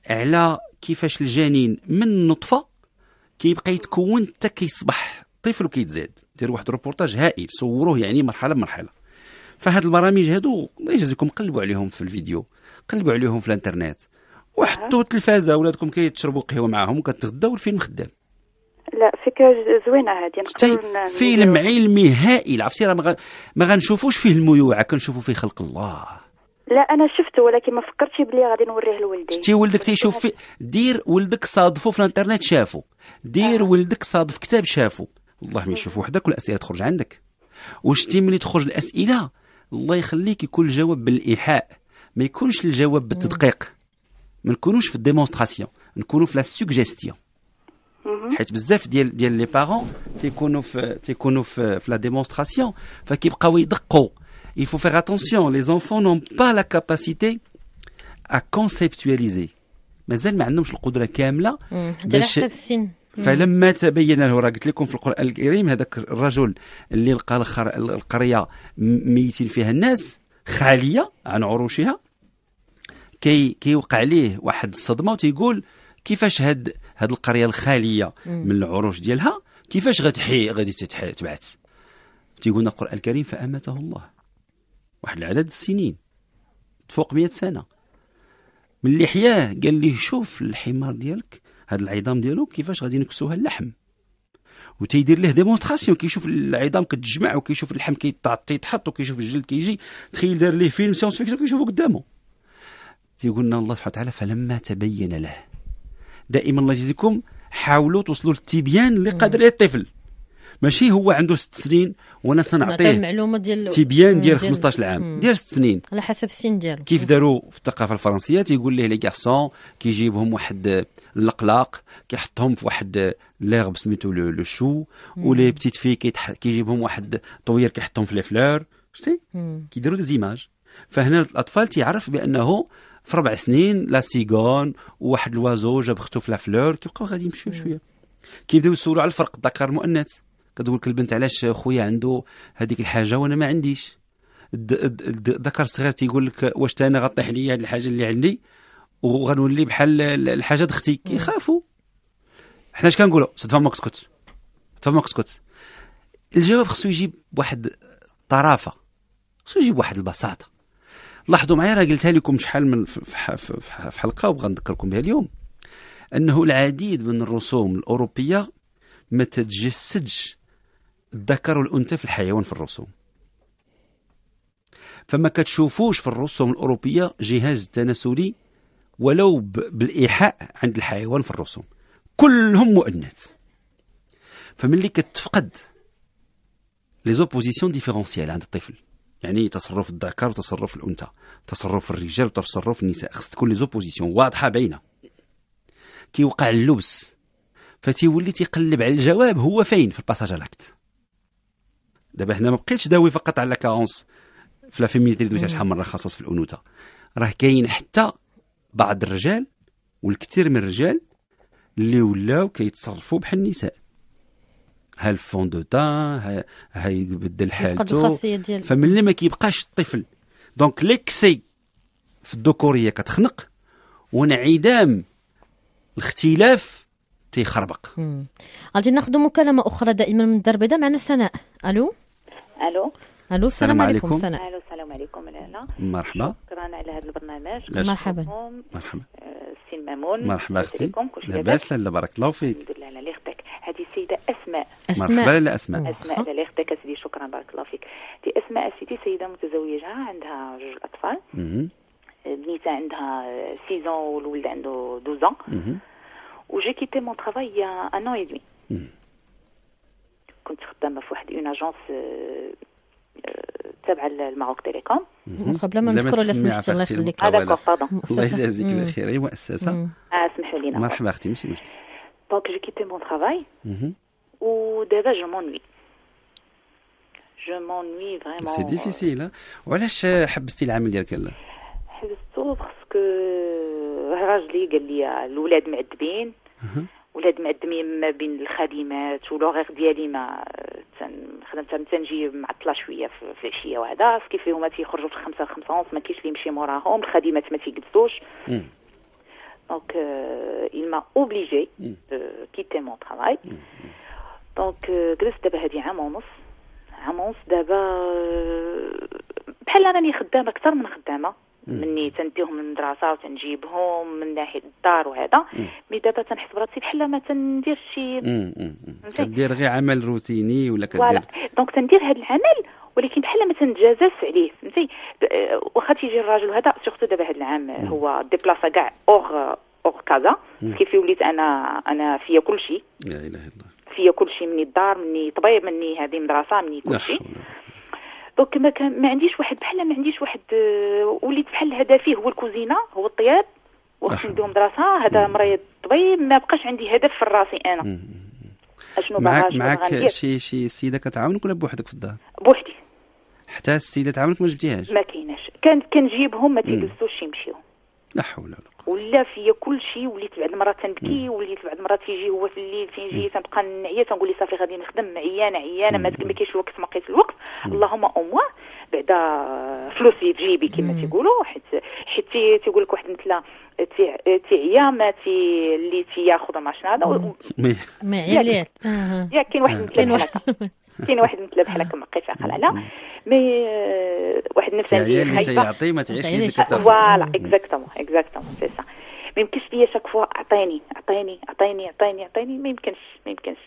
على كيفاش الجنين من نطفة كيبقى يتكون حتى كيصبح طفل وكيتزاد. ديروا واحد الروبورتاج هائل صوروه يعني مرحلة بمرحله فهاد البرامج هادو الله يجازيكم قلبوا عليهم في الفيديو قلبوا عليهم في الانترنت. وحطوا التلفازة ولادكم كيتشربوا قهوة معاهم وكتغداو الفيلم خدام. لا فكرة زوينة هذه فيلم. علمي هائل عرفتي؟ راه ما غنشوفوش فيه الميوعه كنشوفوا فيه خلق الله. لا أنا شفته ولكن ما فكرتش بلي غادي نوريه لولدي. شتي ولدك تيشوف في دير ولدك صادفو في الانترنت شافو. دير ولدك صادف كتاب شافو. والله ما يشوف وحدك والأسئلة تخرج عندك. وشتي ملي تخرج الأسئلة الله يخليك يكون الجواب بالإيحاء ما يكونش الجواب بالتدقيق. ما نكونوش في la démonstration نكونوا في la suggestion. حيت بزاف ديال ديال les parents تيكونوا في تيكونوا في, في la démonstration فكيبقاو يدقوا. Il faut faire attention les enfants n'ont pas la capacité à conceptualiser. مازال ما عندهمش القدرة كاملة على باش حسب السن. فلما تبين له راه قلت لكم في القرآن الكريم هذاك الرجل اللي لقى القرية ميتين فيها الناس خالية عن عروشها كي كيوقع ليه واحد الصدمة وتيقول كيفاش هاد هاد القرية الخالية من العروش ديالها كيفاش غتحي غادي تبعث؟ تيقولنا القرآن الكريم فامته الله. واحد العدد السنين. فوق 100 سنة. من اللي حياه قال ليه شوف الحمار ديالك هاد العظام ديالو كيفاش غادي نكسوها اللحم. وتيدير له démonstration كيشوف العظام كتجمع وكيشوف اللحم كيتحط وكيشوف الجلد كيجي. تخيل دار ليه فيلم science-fiction كيشوفه قدامه تيقول لنا الله سبحانه وتعالى فلما تبين له. دائما الله يجزيكم حاولوا توصلوا للتبيان اللي قادر الطفل. ماشي هو عنده ست سنين وأنا تنعطيه المعلومة ديال تبيان ديال 15 عام ديال ست سنين. على حسب السن ديالو. كيف داروا في الثقافة الفرنسية؟ تيقول ليه les garçons كيجيبهم واحد اللقلاق كيحطهم في واحد l'herbe سميتو le chou و les petites filles كيجيبهم واحد طوير كيحطهم في les fleurs. شتي؟ كيديروا des images. فهنا الأطفال تيعرف بأنه في ربع سنين la cigogne وواحد l'oiseau جاب اختو في la fleur كيبقاو غادي يمشيو بشويه كيبداو يسولوا على الفرق الذكر المؤنث. كتقول لك البنت علاش خويا عنده هذيك الحاجة وأنا ما عنديش. الذكر الصغير تيقول لك واش أنا غطيح لي هذه الحاجة اللي عندي؟ وغنولي بحال الحاجة د أختي كيخافوا حنا اش كنقولوا؟ ستفهمك اسكت تفهمك اسكت الجواب خصو يجيب بواحد الطرافه خصو يجيب بواحد البساطة. لاحظوا معايا راه قلتها لكم شحال من في حلقة وغنذكركم بها اليوم. أنه العديد من الرسوم الأوروبية ما تتجسدش. الذكر والانثى في الحيوان في الرسوم. فما كتشوفوش في الرسوم الأوروبية جهاز تناسلي ولو بالإيحاء عند الحيوان في الرسوم. كلهم مؤنث. فملي كتفقد les oppositions différentielles عند الطفل. يعني تصرف الذكر وتصرف الأنثى تصرف الرجال وتصرف النساء. خص تكون les oppositions واضحة باينه كيوقع اللبس. فتيولي تيقلب على الجواب هو فين في ال passage à l'acte دابا هنا ما بقيتش داوي فقط على carence في la féminité اللي دويتها شحال مره خاصه في الأنوثة. راه كاين حتى بعض الرجال والكثير من الرجال اللي ولاو كيتصرفوا بحال النساء. ها ال fond de teint ها يبدل حالته. فملي ما كيبقاش الطفل. donc l'excès في الذكوريه كتخنق وانعدام الاختلاف تيخربق. غادي ناخذ مكالمة أخرى دائما من الدار البيضاء معنا سناء. ألو؟ ألو. ألو السلام عليكم سناء ألو السلام عليكم لالا مرحبا. شكرا على هذا البرنامج. مرحبا. مرحبا. سي مامون. مرحبا أختي. لاباس لا بارك الله فيك. الحمد لله على يخطيك. هذه السيدة أسماء. أسماء. مرحبا لا أسماء. أسماء على يخطيك سيدي شكرا بارك الله فيك. دي أسماء سيدي سيدة متزوجة عندها جوج أطفال. بنيته عندها 6 والولد عنده 12 و j'ai quitté mon travail il y a un an et demi كنت خدامة في واحد une agence تابعه ل Maroc Telecom. قبل ما نذكروا لا سمحتي الله يخليك الله يجازيك بالخير. اي مؤسسه آه سمحوا لينا مرحبا أختي ماشي مشكل donc j'ai quitté mon travail ودابا je m'ennuie je m'ennuie vraiment c'est difficile وعلاش حبستي العمل ديالك لا حبستو parce que راجلي قال لي الاولاد معذبين. ولاد معذبين ما بين الخادمات و l'horaire ديالي ما خدمت تنجي معطلة شوية في العشيه وهذا كيف هما تيخرجوا في الخمسه خمسة ونص ما كاينش اللي يمشي موراهم. الخادمات ما تيجلسوش donc il m'a obligé de quitter mon travail. donc جلست دابا هادي عام ونص. عام ونص دابا بحال راني خدامة أكثر من خدامة. مني تنديهم من المدرسة وتنجيبهم من ناحية الدار وهذا. mais دابا تنحس براسي بحال ما تنديرش شي كدير غير عمل روتيني ولا كدير؟ donc تندير هذا العمل ولكن بحال ما تنتجازاش عليه فهمتي؟ واخا تيجي الراجل هذا surtout دابا هذا العام هو déplacé كاع hors hors كازا كيف وليت أنا أنا فيا كل شيء لا إله إلا الله. فيا كل شيء مني الدار مني طبيب مني هذه مدرسة مني كل شيء donc ما, كان ما عنديش واحد بحال ما عنديش واحد وليت بحال هدفي هو الكوزينة هو الطياب وقت ندير مدرسه هذا مريض طبيب ما بقاش عندي هدف في راسي أنا. أشنو معك معك شي شي سيدة كتعاونك ولا بوحدك في الدار؟ بوحدي. حتى السيدة تعاونك ما جبتيهاش؟ ما كايناش. كان كنجيبهم ما تيجلسوش يمشيو. لا حول ولا قوة. ولا فيا كل شيء وليت بعد المرات تنبكي وليت بعد المرات تيجي هو في الليل فين جي تنبقى نعيا تنقول لي صافي غادي نخدم عيانه عيانه ما كاينش الوقت ما لقيت الوقت. اللهم أو موا بعدا فلوسي في جيبي كما تيقولوا حيت حيت تيقول لك واحد مثلا تيعيا ما تي اللي تياخذ ما شنو هذا ما عياليات يا كاين واحد مثلا كاين واحد مثلا بحال هكا ما بقيتش عاقل على mais واحد النفس عندي خايفه يعطي ما تعيش voilà exactement exactement c'est ça ما يمكنش ليا chaque fois عطيني عطيني عطيني عطيني عطيني ما يمكنش ما يمكنش.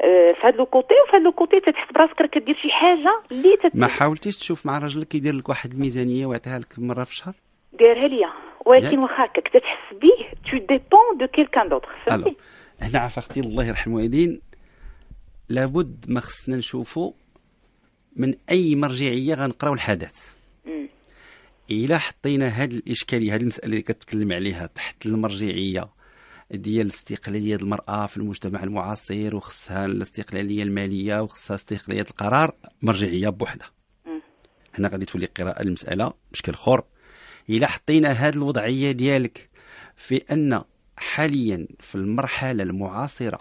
في هذا le côté وفي هذا le côté تتحس براسك راك كدير شي حاجة اللي تت... ما حاولتيش تشوف مع راجلك يدير لك واحد الميزانية ويعطيها لك مرة في الشهر؟ دايرها ليا. ولكن واخا هكاك تتحس به tu dépends de quelqu'un d'autre فهمتي؟ هنا عفاختي الله يرحم الوالدين لابد ما خصنا نشوفوا من أي مرجعية غنقراو الحدث. إلا حطينا هذه الإشكالية هذه المسألة اللي كتكلم عليها تحت المرجعية ديال الاستقلاليه المرأة في المجتمع المعاصر وخصها الاستقلالية المالية وخصها استقلالية القرار مرجعية بوحدها. هنا غادي تولي قراءة المسألة بشكل اخر إلا حطينا هذه الوضعية ديالك في أن حاليا في المرحلة المعاصرة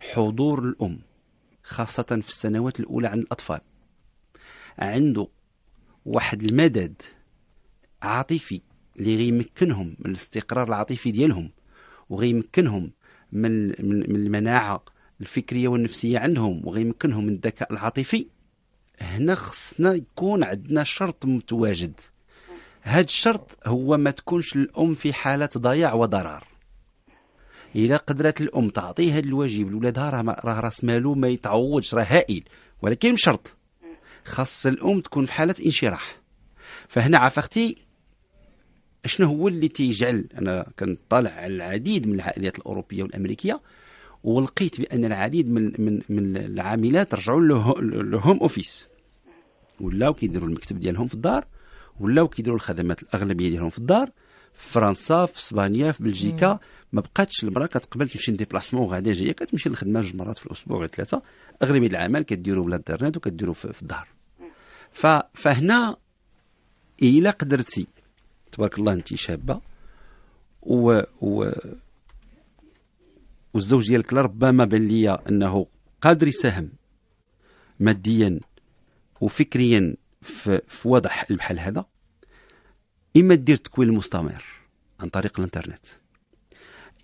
حضور الأم خاصة في السنوات الأولى عند الأطفال. عنده واحد المدد عاطفي اللي غيمكنهم من الاستقرار العاطفي ديالهم وغيمكنهم من من المناعة الفكرية والنفسية عندهم وغيمكنهم من الذكاء العاطفي هنا خصنا يكون عندنا شرط متواجد. هذا الشرط هو ما تكونش الأم في حالة ضياع وضرار الا قدرت الأم تعطي هذا الواجب. لولادها راه راس مالو ما يتعوضش راه هائل. ولكن بشرط. خاص الأم تكون في حالة انشراح. فهنا عفختي شنو هو اللي تيجعل؟ أنا كنطالع على العديد من العائلات الأوروبية والأمريكية ولقيت بأن العديد من من من العاملات رجعوا ل home office. ولاو كيديروا المكتب ديالهم في الدار ولاو كيديروا الخدمات الأغلبية ديالهم في الدار في فرنسا في إسبانيا في بلجيكا ما بقاتش المراه كتقبل تمشي déplacement وغادا جاية كتمشي للخدمه جوج مرات في الأسبوع ولا ثلاثة. أغلبية العمل كديروا بالانترنت وكديروا في الدار. فهنا إلا قدرتي تبارك الله انت شابة و, و والزوج ديالك لربما بان ليا أنه قادر يساهم ماديا وفكريا في, في وضع بحال هذا إما دير تكوين مستمر عن طريق الإنترنت.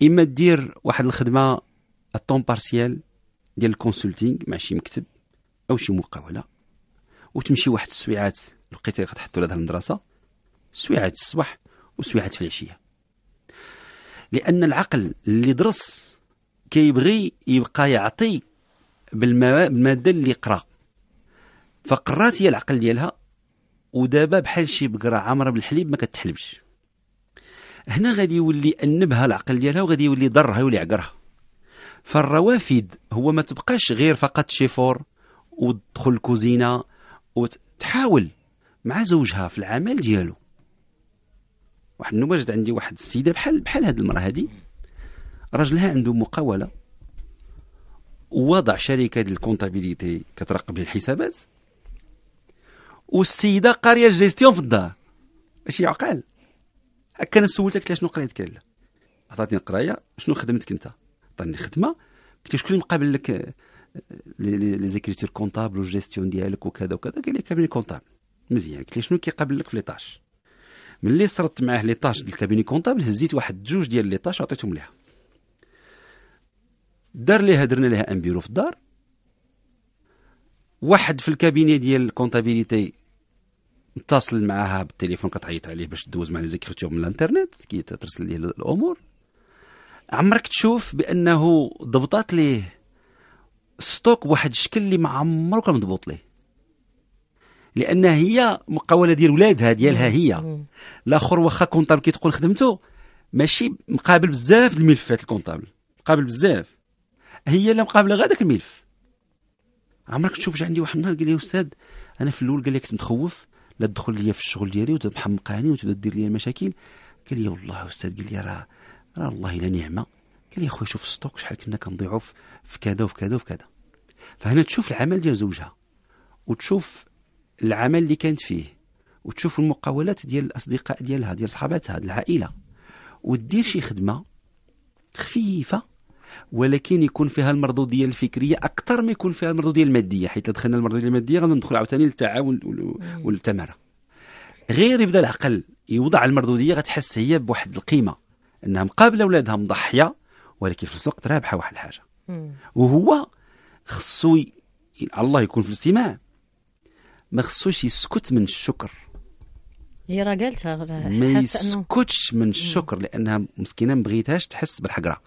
إما دير واحد الخدمة à temps partiel ديال ال consulting مع شي مكتب أو شي مقاولة وتمشي واحد السويعات لقيتي غتحط ولادها المدرسة سويعات الصباح وسويعات في العشية. لأن العقل اللي درس كيبغي يبقى يعطي بالمادة اللي قرا فقرات هي العقل ديالها ودابا بحال شي بقرة عامرة بالحليب ما كتحلبش. هنا غادي يولي انبها العقل ديالها وغادي يولي ضرها يولي عقرها. فالروافد هو ما تبقاش غير فقط شيفور وتدخل الكوزينة وتحاول مع زوجها في العمل ديالو. واحد النموذج عندي واحد السيدة بحال بحال هذه المرأة هذه راجلها عنده مقاولة. ووضع شركة ديال ال comptabilité كتراقب الحسابات. والسيدة قارية الجيستيون في الدار. ماشي عقال. هكا أنا سولتك شنو قريت قال. عطاتني القراية شنو خدمتك أنت؟ عطاني خدمة. قلت له شكون اللي مقابل لك؟ les écritures comptables وال gestion ديالك وكذا وكذا؟ قال لي cabinet comptable مزيان. قلت له شنو كيقابل لك في les tâches ملي صرت معاه les tâches ديال ال cabinet comptable هزيت واحد جوج ديال les tâches وعطيتهم ليها. دار ليها درنا ليها un bureau في الدار. واحد في ال cabinet ديال ال comptabilité اتصل معاها بالتليفون كتعيط عليه باش دوز مع les écritures من الانترنت كي ترسل ليه الأمور. عمرك تشوف بأنه ضبطات ليه stock بواحد الشكل اللي ما عمرو كان مضبوط ليه؟ لأن هي مقاولة ديال ولادها ديالها هي. الآخر واخا comptable كيتقول خدمته ماشي مقابل بزاف الملفات ال comptable. مقابل بزاف. هي اللي مقابلة غير داك الملف. عمرك تشوف جا عندي واحد النهار قال لي أستاذ أنا في الأول قال لي كنت متخوف. لا تدخل ليا في الشغل ديالي وتحمقاني وتبدأ دير لي المشاكل. قال لي والله أستاذ قال لي راه راه الله إلا نعمة. قال لي أخويا شوف ستوك شحال كنا كنضيعوا في كذا وفي كذا وفي كذا. فهنا تشوف العمل ديال زوجها وتشوف العمل اللي كانت فيه وتشوف المقاولات ديال الأصدقاء ديالها ديال صحاباتها ديال العائلة. ودير شي خدمة خفيفة ولكن يكون فيها المردودية الفكرية أكثر ما يكون فيها المردودية المادية حيت دخلنا المردودية المادية غادي ندخل عاوتاني للتعاون وال- والتماره غير يبدا العقل يوضع المردودية غتحس هي بواحد القيمة انها مقابله اولادها مضحية ولكن في نفس الوقت رابحة واحد الحاجة. وهو خصو ي... الله يكون في الاستماع. ما خصوش يسكت من الشكر. هي راه قالتها ما يسكتش من الشكر لأنها مسكينة ما بغيتهاش تحس بالحقرة.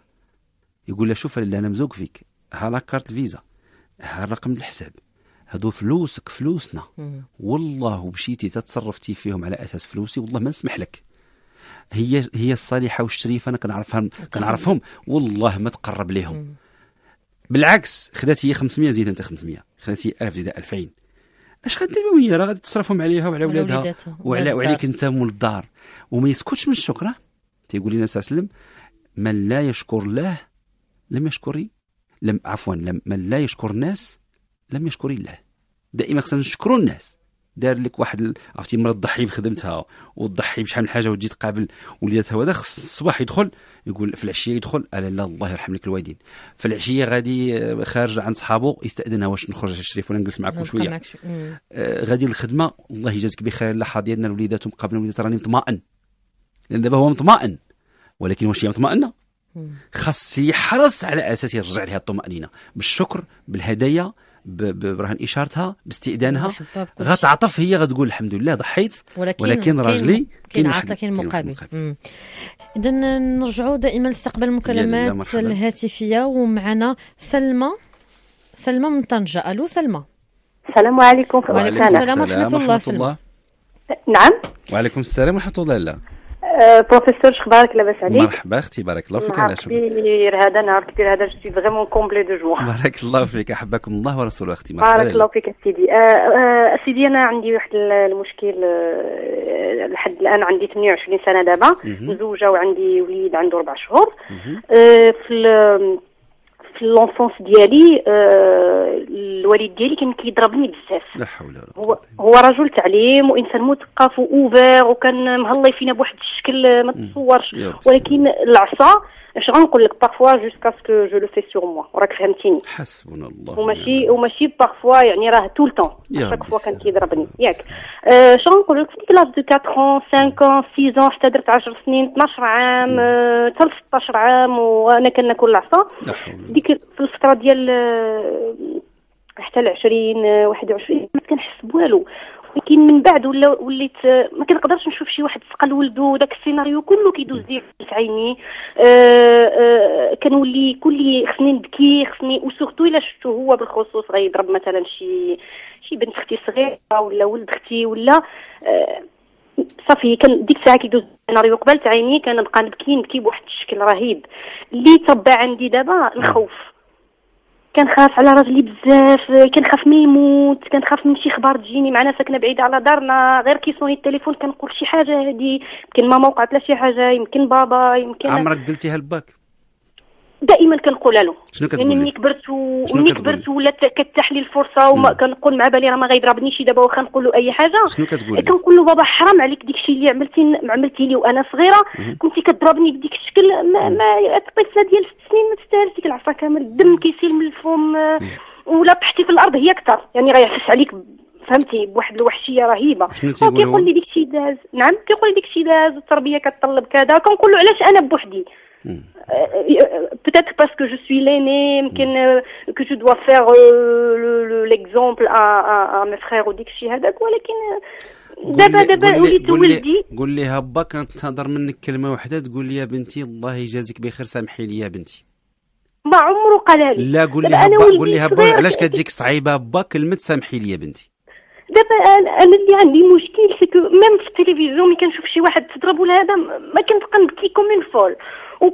يقول لها شوف اللي أنا مزوق فيك ها لا كارت فيزا ها رقم الحساب هادو فلوسك فلوسنا. والله ومشيتي تتصرفتي فيهم على أساس فلوسي والله ما نسمح لك هي هي الصالحه والشريفة أنا كنعرفها كنعرفهم والله ما تقرب مم. بالعكس خدات هي 500 زيد أنت 500 خدات هي 1000 زيد 2000 أش غدير بهم هي راه غادي تصرفهم عليها وعلى ولادها وعلى وعليك. أنت مول الدار وما يسكتش من الشكر؟ تيقول لنا صلى الله عليه وسلم من لا يشكر الله لم يشكر لم عفوا لم من لا يشكر الناس لم يشكر الله. دائما خصنا نشكروا الناس. دار لك واحد عرفتي مرة تضحي بخدمتها وتضحي بشحال من حاجة وتجي تقابل وليداتها وهذا خص الصباح يدخل يقول في العشية يدخل ألا لا الله يرحم لك الوالدين. في العشية غادي آه، خارج عند صحابه يستأذنها واش نخرج الشريف ولا نجلس معكم شوية. آه، غادي للخدمة. الله يجازيك بخير اللحظه ديالنا الوليدات مقابله الوليدات راني مطمئن. لأن دابا هو مطمئن. ولكن واش هي مطمئنة. خاص يحرص على أساس يرجع لها الطمأنينة. بالشكر بالهدايا برهن إشارتها باستئذانها. غتعطف هي غتقول الحمد لله ضحيت. ولكن ولكن راجلي كاين عطا كاين مقابل. اذا نرجعوا دائما لاستقبال المكالمات. الهاتفية. ومعنا سلمى. سلمى من طنجة. ألو سلمى. السلام عليكم. وعليكم السلام ورحمة الله، سلمى. نعم. وعليكم السلام ورحمة الله. لا بروفيسور شخبارك لاباس عليك مرحبا أختي بارك الله فيك على شكرا كبير هذا نهار كبير هذا je suis vraiment comblée de joie بارك الله فيك أحبكم الله ورسوله أختي مرحبا. بارك. الله فيك سيدي. آه آه سيدي أنا عندي واحد ال- المشكل آه لحد الآن عندي 28 سنة دابا. مزوجه وعندي وليد عنده أربع شهور. في في l'enfance ديالي آه الوالد ديالي كان كيضربني بزاف. لا حول ولا هو قوة هو رجل تعليم وإنسان مثقف وأوفر وكان مهلي فينا بواحد الشكل ما تصورش. ولكن العصا اش غنقول لك parfois jusqu'à ce que je le fais sur moi وراك فهمتيني حسبنا الله وماشي وماشي parfois يعني راه tout le temps à chaque fois كان. كيضربني ياك آه شنو نقول لك في l'âge de 4 ans 5 ans 6 ans حتى درت 10 سنين 12 عام حتى ل 16 عام وأنا كناكل العصا ديك في الفترة ديال حتى ل 20 آه، 21 ما كنحس بوالو ولكن من بعد ولا وليت ما كنقدرش نشوف شي واحد سقل ولدو داك السيناريو كله كيدوز لي في عيني. آه، آه، كنولي كل خصني نبكي خصني و surtout إلا شفتو هو بالخصوص غيضرب مثلا شي شي بنت أختي صغيرة ولا ولد أختي ولا آه، صافي كان ديك الساعة كيدوز السيناريو قبلت عيني كنبقى نبكي نبكي بواحد الشكل رهيب. اللي تبع عندي دابا الخوف كنخاف على راجلي بزاف كنخاف من يموت كنخاف من شي خبار تجيني معنا ساكنة بعيدة على دارنا غير كيصوني التليفون كنقول شي حاجة هادي يمكن ماما وقعت لها شي حاجة يمكن بابا يمكن عمرك قلتيها لباك دائما كنقولها له شنو كتقول يعني؟ ملي كبرت و... شنو ملي كتقول كبرت ولات كتاح لي الفرصة وما. كنقول مع بالي راه ما غيضربنيش دابا واخا نقول له أي حاجة شنو كتقول؟ كنقول له بابا حرام عليك ديك الشيء اللي عملتي عملتي لي وأنا صغيرة. كنتي كضربني بديك الشكل ما, ما طفله ديال ست سنين ما تستاهلش ديك العصا كامل الدم كيسيل من الفم ولا طحتي في الأرض هي أكثر يعني غيحس عليك فهمتي بواحد الوحشية رهيبة هو كيقول؟ لي ديك الشيء داز نعم كيقول لي ديك الشيء داز التربية كتطلب كذا كنقول له علاش أنا بوحدي. Peut-être parce que je suis l'aîné يمكن euh, que je dois faire euh, le- le- l'exemple à, à, mes frères وديك الشيء هذاك ولكن دابا دابا وليت ولدي قول لي هبا كنتظر منك كلمة واحدة تقول لي يا بنتي الله يجازيك بخير سامحي لي يا بنتي. ما عمره قالها لي لا قول لي هبا قول لي هبا. علاش كتجيك صعيبة؟ هبا كلمة سامحي لي يا بنتي. دابا أنا اللي عندي مشكل c'est que même في التلفزيون ملي كنشوف شي واحد تضرب ولا هذا ما كنبقى نبكي comme une folle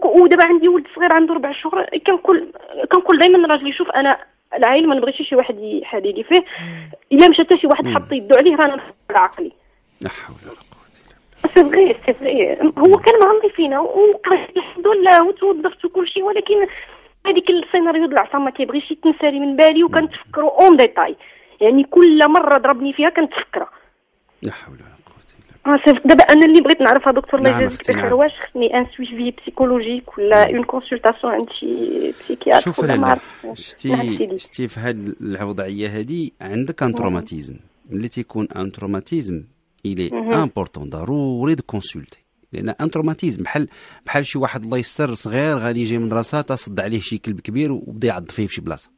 ودابا عندي ولد صغير عنده ربع شهور كنقول كنقول دائما راجلي شوف أنا العائل ما نبغيش شي واحد يحادي لي فيه. إلا مشى حتى شي واحد حط يدو عليه رانا نفكر عقلي. لا حول ولا قوة c'est vrai c'est vrai هو كان مغمض فينا وقريت الحمد لله وتوظفت وكل شيء ولكن هذيك السيناريو د العصا ما كيبغيش يتنسالي من بالي وكنتفكرو en détail يعني كل مرة ضربني فيها كنتفكرها لا حول ولا قوة إلا آه c'est دابا أنا اللي بغيت نعرفها دكتور الله نعم يجازيك أختي، بخير نعم. واش خصني un suivi psychologique ولا une consultation عند شي psychiatre شوف لالا عرفت نعم شتي. شتي في هاد الوضعية هادي عندك un traumatisme ملي تيكون un traumatisme est important ضروري de consulter لأن un traumatisme بحال بحال شي واحد الله يستر صغير غادي يجي من المدرسة تصد عليه شي كلب كبير وبدا يعض فيه في شي بلاصة.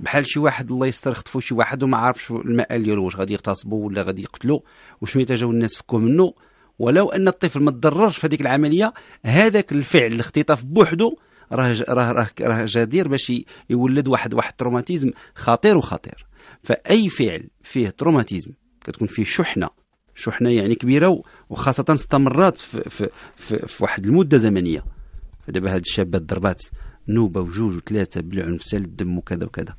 بحال شي واحد الله يستر خطفوا شي واحد وما عارفش المآل ديالو واش غادي يغتصبوا ولا غادي يقتلوا وشميتها جاو الناس فكوه منه ولو أن الطفل ما تضررش في هذيك العملية هذاك الفعل الاختطاف بوحده راه راه راه راه جدير باش يولد واحد واحد traumatisme خطير وخطير. فأي فعل فيه traumatisme كتكون فيه شحنة. شحنة يعني كبيرة وخاصة استمرت في, في, في, في واحد المدة زمنية. دابا هاد الشابات ضربات نوبة وجوج وثلاثة بالعنف سال الدم وكذا وكذا.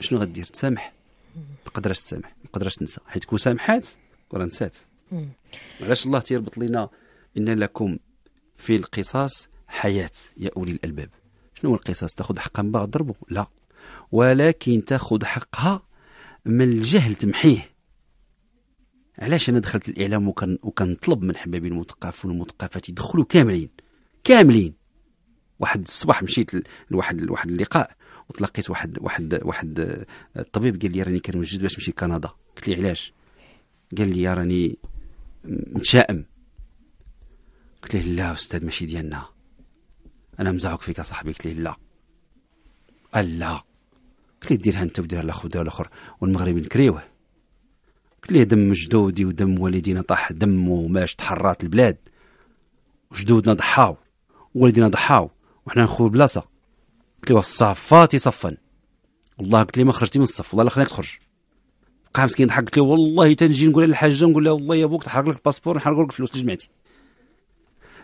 شنو غدير؟ تسامح. تقدرش تسامح. ما تقدرش تنسى. حيت كون سامحات راه نسات علاش الله تيربط لنا إن لكم في القصاص حياة يا أولي الألباب؟ شنو هو القصاص؟ تاخذ حقها من بعض ضربه؟ لا. ولكن تاخذ حقها من الجهل تمحيه. علاش أنا دخلت الإعلام وكان وكنطلب من حبايبي المثقفون والمثقفات يدخلوا كاملين؟ كاملين. واحد الصباح مشيت لواحد لواحد اللقاء. وتلقيت واحد واحد واحد الطبيب قال لي راني كنوجد باش نمشي كندا قلت لي علاش؟ قال لي راني متشائم. قلت له لا أستاذ ماشي ديالنا. أنا مزعوك فيك صاحبي. قلت له لا. قال لا. قلت له ديرها أنت وديرها الأخ وديرها الأخر؟ والمغرب نكريوه. قلت له دم جدودي ودم والدينا طاح دم وماش تحرات البلاد؟ وجدودنا ضحاو. والدينا ضحاو. وحنا نخوي البلاصه قلت له الصفات صفا. والله قلت لي ما خرجتي من الصف والله لا تخرج. بقى مسكين ضحك قلت له والله تنجي نقول للحاجه نقول لها والله يا أبوك تحرق لك الباسبور نحرق لك الفلوس اللي جمعتي.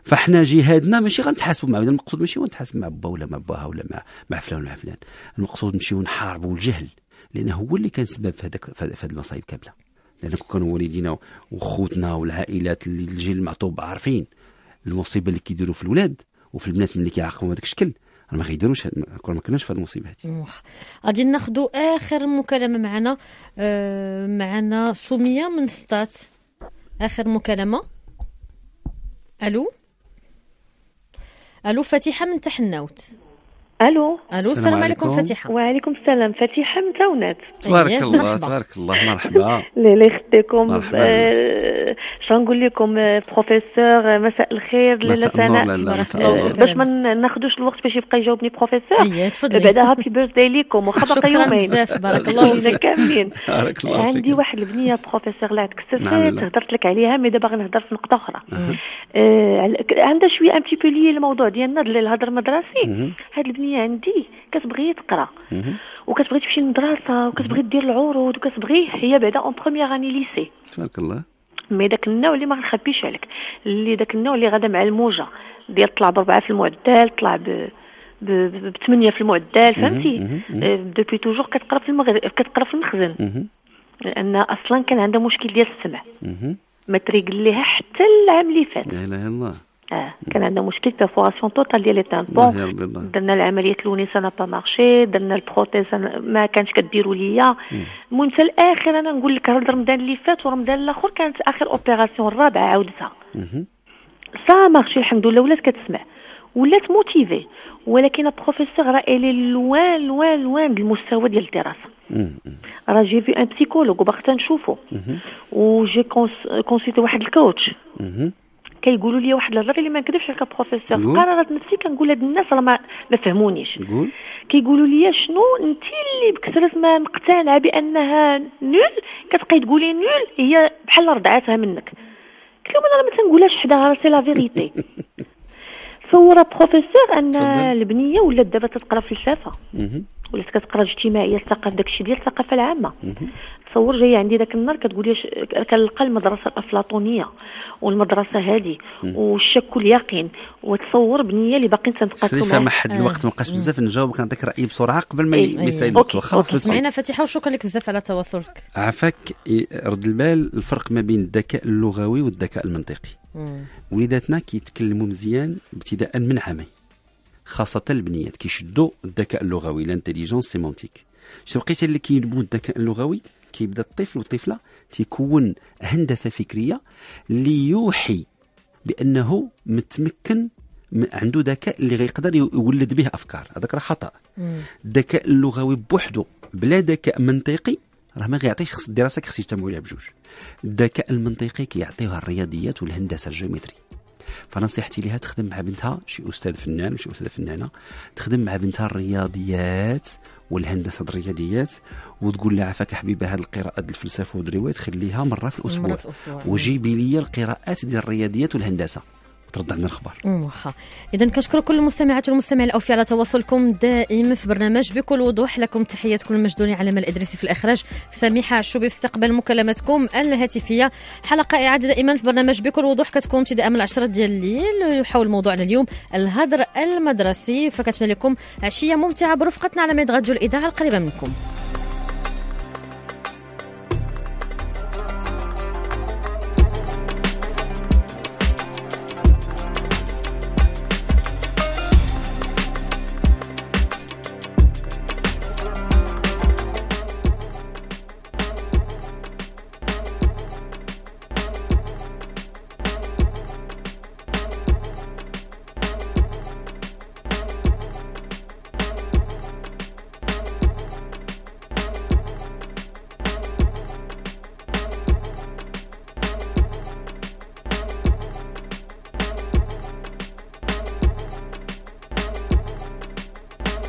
فاحنا جهادنا ماشي غنتحاسبوا مع المقصود ماشي غنتحاسب مع با ولا مع باها ولا مع مع فلان ولا فلان. المقصود نمشيو نحاربوا الجهل لأنه هو اللي كان سبب في هذاك في هذه المصايب كاملة. لأن كانوا والدينا وخوتنا والعائلات اللي الجيل المعطوب عارفين المصيبة اللي كيديروا في الولاد وفي البنات ملي كيعاقبوا بهذاك الشكل. ما غيديروش كون ما كناش في هذه المصيبة هذه. غادي ناخذوا آخر مكالمة معنا. آه معنا سمية من سطات آخر مكالمة. ألو؟ ألو فاتحة من تحناوت. ألو؟ ألو السلام عليكم فاتحه وعليكم السلام. فاتحه من تاونات تبارك أيه، الله مرحبا. تبارك الله. مرحبا. لا مرحبا. آه، شنو نقول لكم آه، بروفيسور آه، مساء الخير. لاله سناء باش ما ناخذوش الوقت باش يبقى يجاوبني بروفيسور تفضلي. بعدا happy birthday ليكم واخا باقي شكرا يومين. بزاف بارك الله فيك. كاملين. بارك الله فيك. عندي واحد البنية بروفيسور نعم تكسفت لا. هضرت لك عليها mais دابا غنهضر في نقطة أخرى. آه، عندها شوية un petit peu lié الموضوع ديالنا ديال الهضر المدرسي. هاد البنية عندي. كتبغي تقرا. وكتبغي تمشي للمدرسة وكتبغي دير العروض وكتبغي هي بعدا en première année lycée تبارك الله. mais داك النوع اللي ما نخبيش عليك. اللي داك النوع اللي غادا مع الموجة. ديال طلع بربعه في المعدل طلع ب ب 8 في المعدل فهمتي. آه، depuis toujours كتقرا في المغرب كتقرا في المخزن. لأن أصلا كان عندها مشكل ديال السمع. ما تريقل ليها حتى العام اللي فات. لا إله إلا الله. آه كان عندها مشكل perforation totale ديال les tympans درنا العملية الأولى ça n'a pas marché درنا ال prothèse ما كانش كديروا ليا المهم حتى الآخر أنا نقول لك رمضان اللي فات ورمضان الآخر كانت اخر opération الرابعه عاودتها. ça a marché الحمد لله ولات كتسمع ولات motivée ولكن البروفيسور راه elle est loin loin loin المستوى ديال الدراسه. راه j'ai vu un psychologue وباغي نشوفو مهم. و j'ai cons- consulté واحد ال coach. كيقولوا لي واحد الهضره اللي ما نكذبش عليك البروفيسور قول. قررت نفسي كنقول هاد الناس راه ما ما فهمونيش. قول كيقولوا لي شنو انت اللي بكثرة ما مقتنعه بأنها nulle كتبقاي تقولي nulle هي بحال رضعاتها منك. قلت لهم أنا ما تنقولهاش حداها c'est la vérité صور بروفيسور أن. البنية ولات دابا تقرا فلسفه. ولات كتقرا اجتماعيات الثقافة داكشي ديال الثقافة العامة. تصور جاية عندي داك النهار كتقول لي ش- كنلقى المدرسة الأفلاطونية والمدرسة هذه والشك واليقين وتصور بنية اللي باقيين سريفه ما معاها حد آه. الوقت ما بقاش بزاف نجاوبك نعطيك رايي بسرعة قبل ما إيه. ما يسالي. الوقت. واخا. سمعينا فاتحة وشكرا لك بزاف على تواصلك عافاك إيه، رد البال الفرق ما بين الذكاء اللغوي والذكاء المنطقي. وليداتنا كيتكلموا مزيان ابتداء من عامين خاصة البنيات كيشدوا الذكاء اللغوي l'intelligence sémantique شي وقيته اللي كينمو الذكاء اللغوي كيبدا الطفل والطفلة تيكون هندسة فكرية ليوحي بأنه متمكن عنده ذكاء اللي غيقدر يولد به أفكار. هذاك راه خطأ. الذكاء اللغوي بوحده بلا ذكاء منطقي راه ما غيعطيش خص الدراسة خص يجتمعوا عليها بجوج. الذكاء المنطقي كيعطيوها الرياضيات والهندسة ال géométrie. فنصيحتي لها تخدم مع بنتها شي أستاذ فنان شي أستاذة فنانة تخدم مع بنتها الرياضيات والهندسة الرياضيات وتقول لها عفاك حبيبة هذه القراءات الفلسفة والروايات خليها مرة في الأسبوع مرة في الأسبوع. وجيبي لي القراءات ديال الرياضيات والهندسة وترد عنا الخبر أم واخا. اذا كنشكر كل المستمعات والمستمعين الأوفياء على تواصلكم دائم في برنامج بكل وضوح. لكم تحيات كل المجدولين على مال الادريسي في الإخراج. سميحة عشوبي في استقبال مكالماتكم الهاتفية. حلقة إعادة دائما في برنامج بكل وضوح. كتكون ابتداء من العشرة ديال الليل. حول موضوعنا اليوم الهدر المدرسي. فكتمنى لكم عشية ممتعة برفقتنا على ميد غاديو الاذاعه القريبة منكم.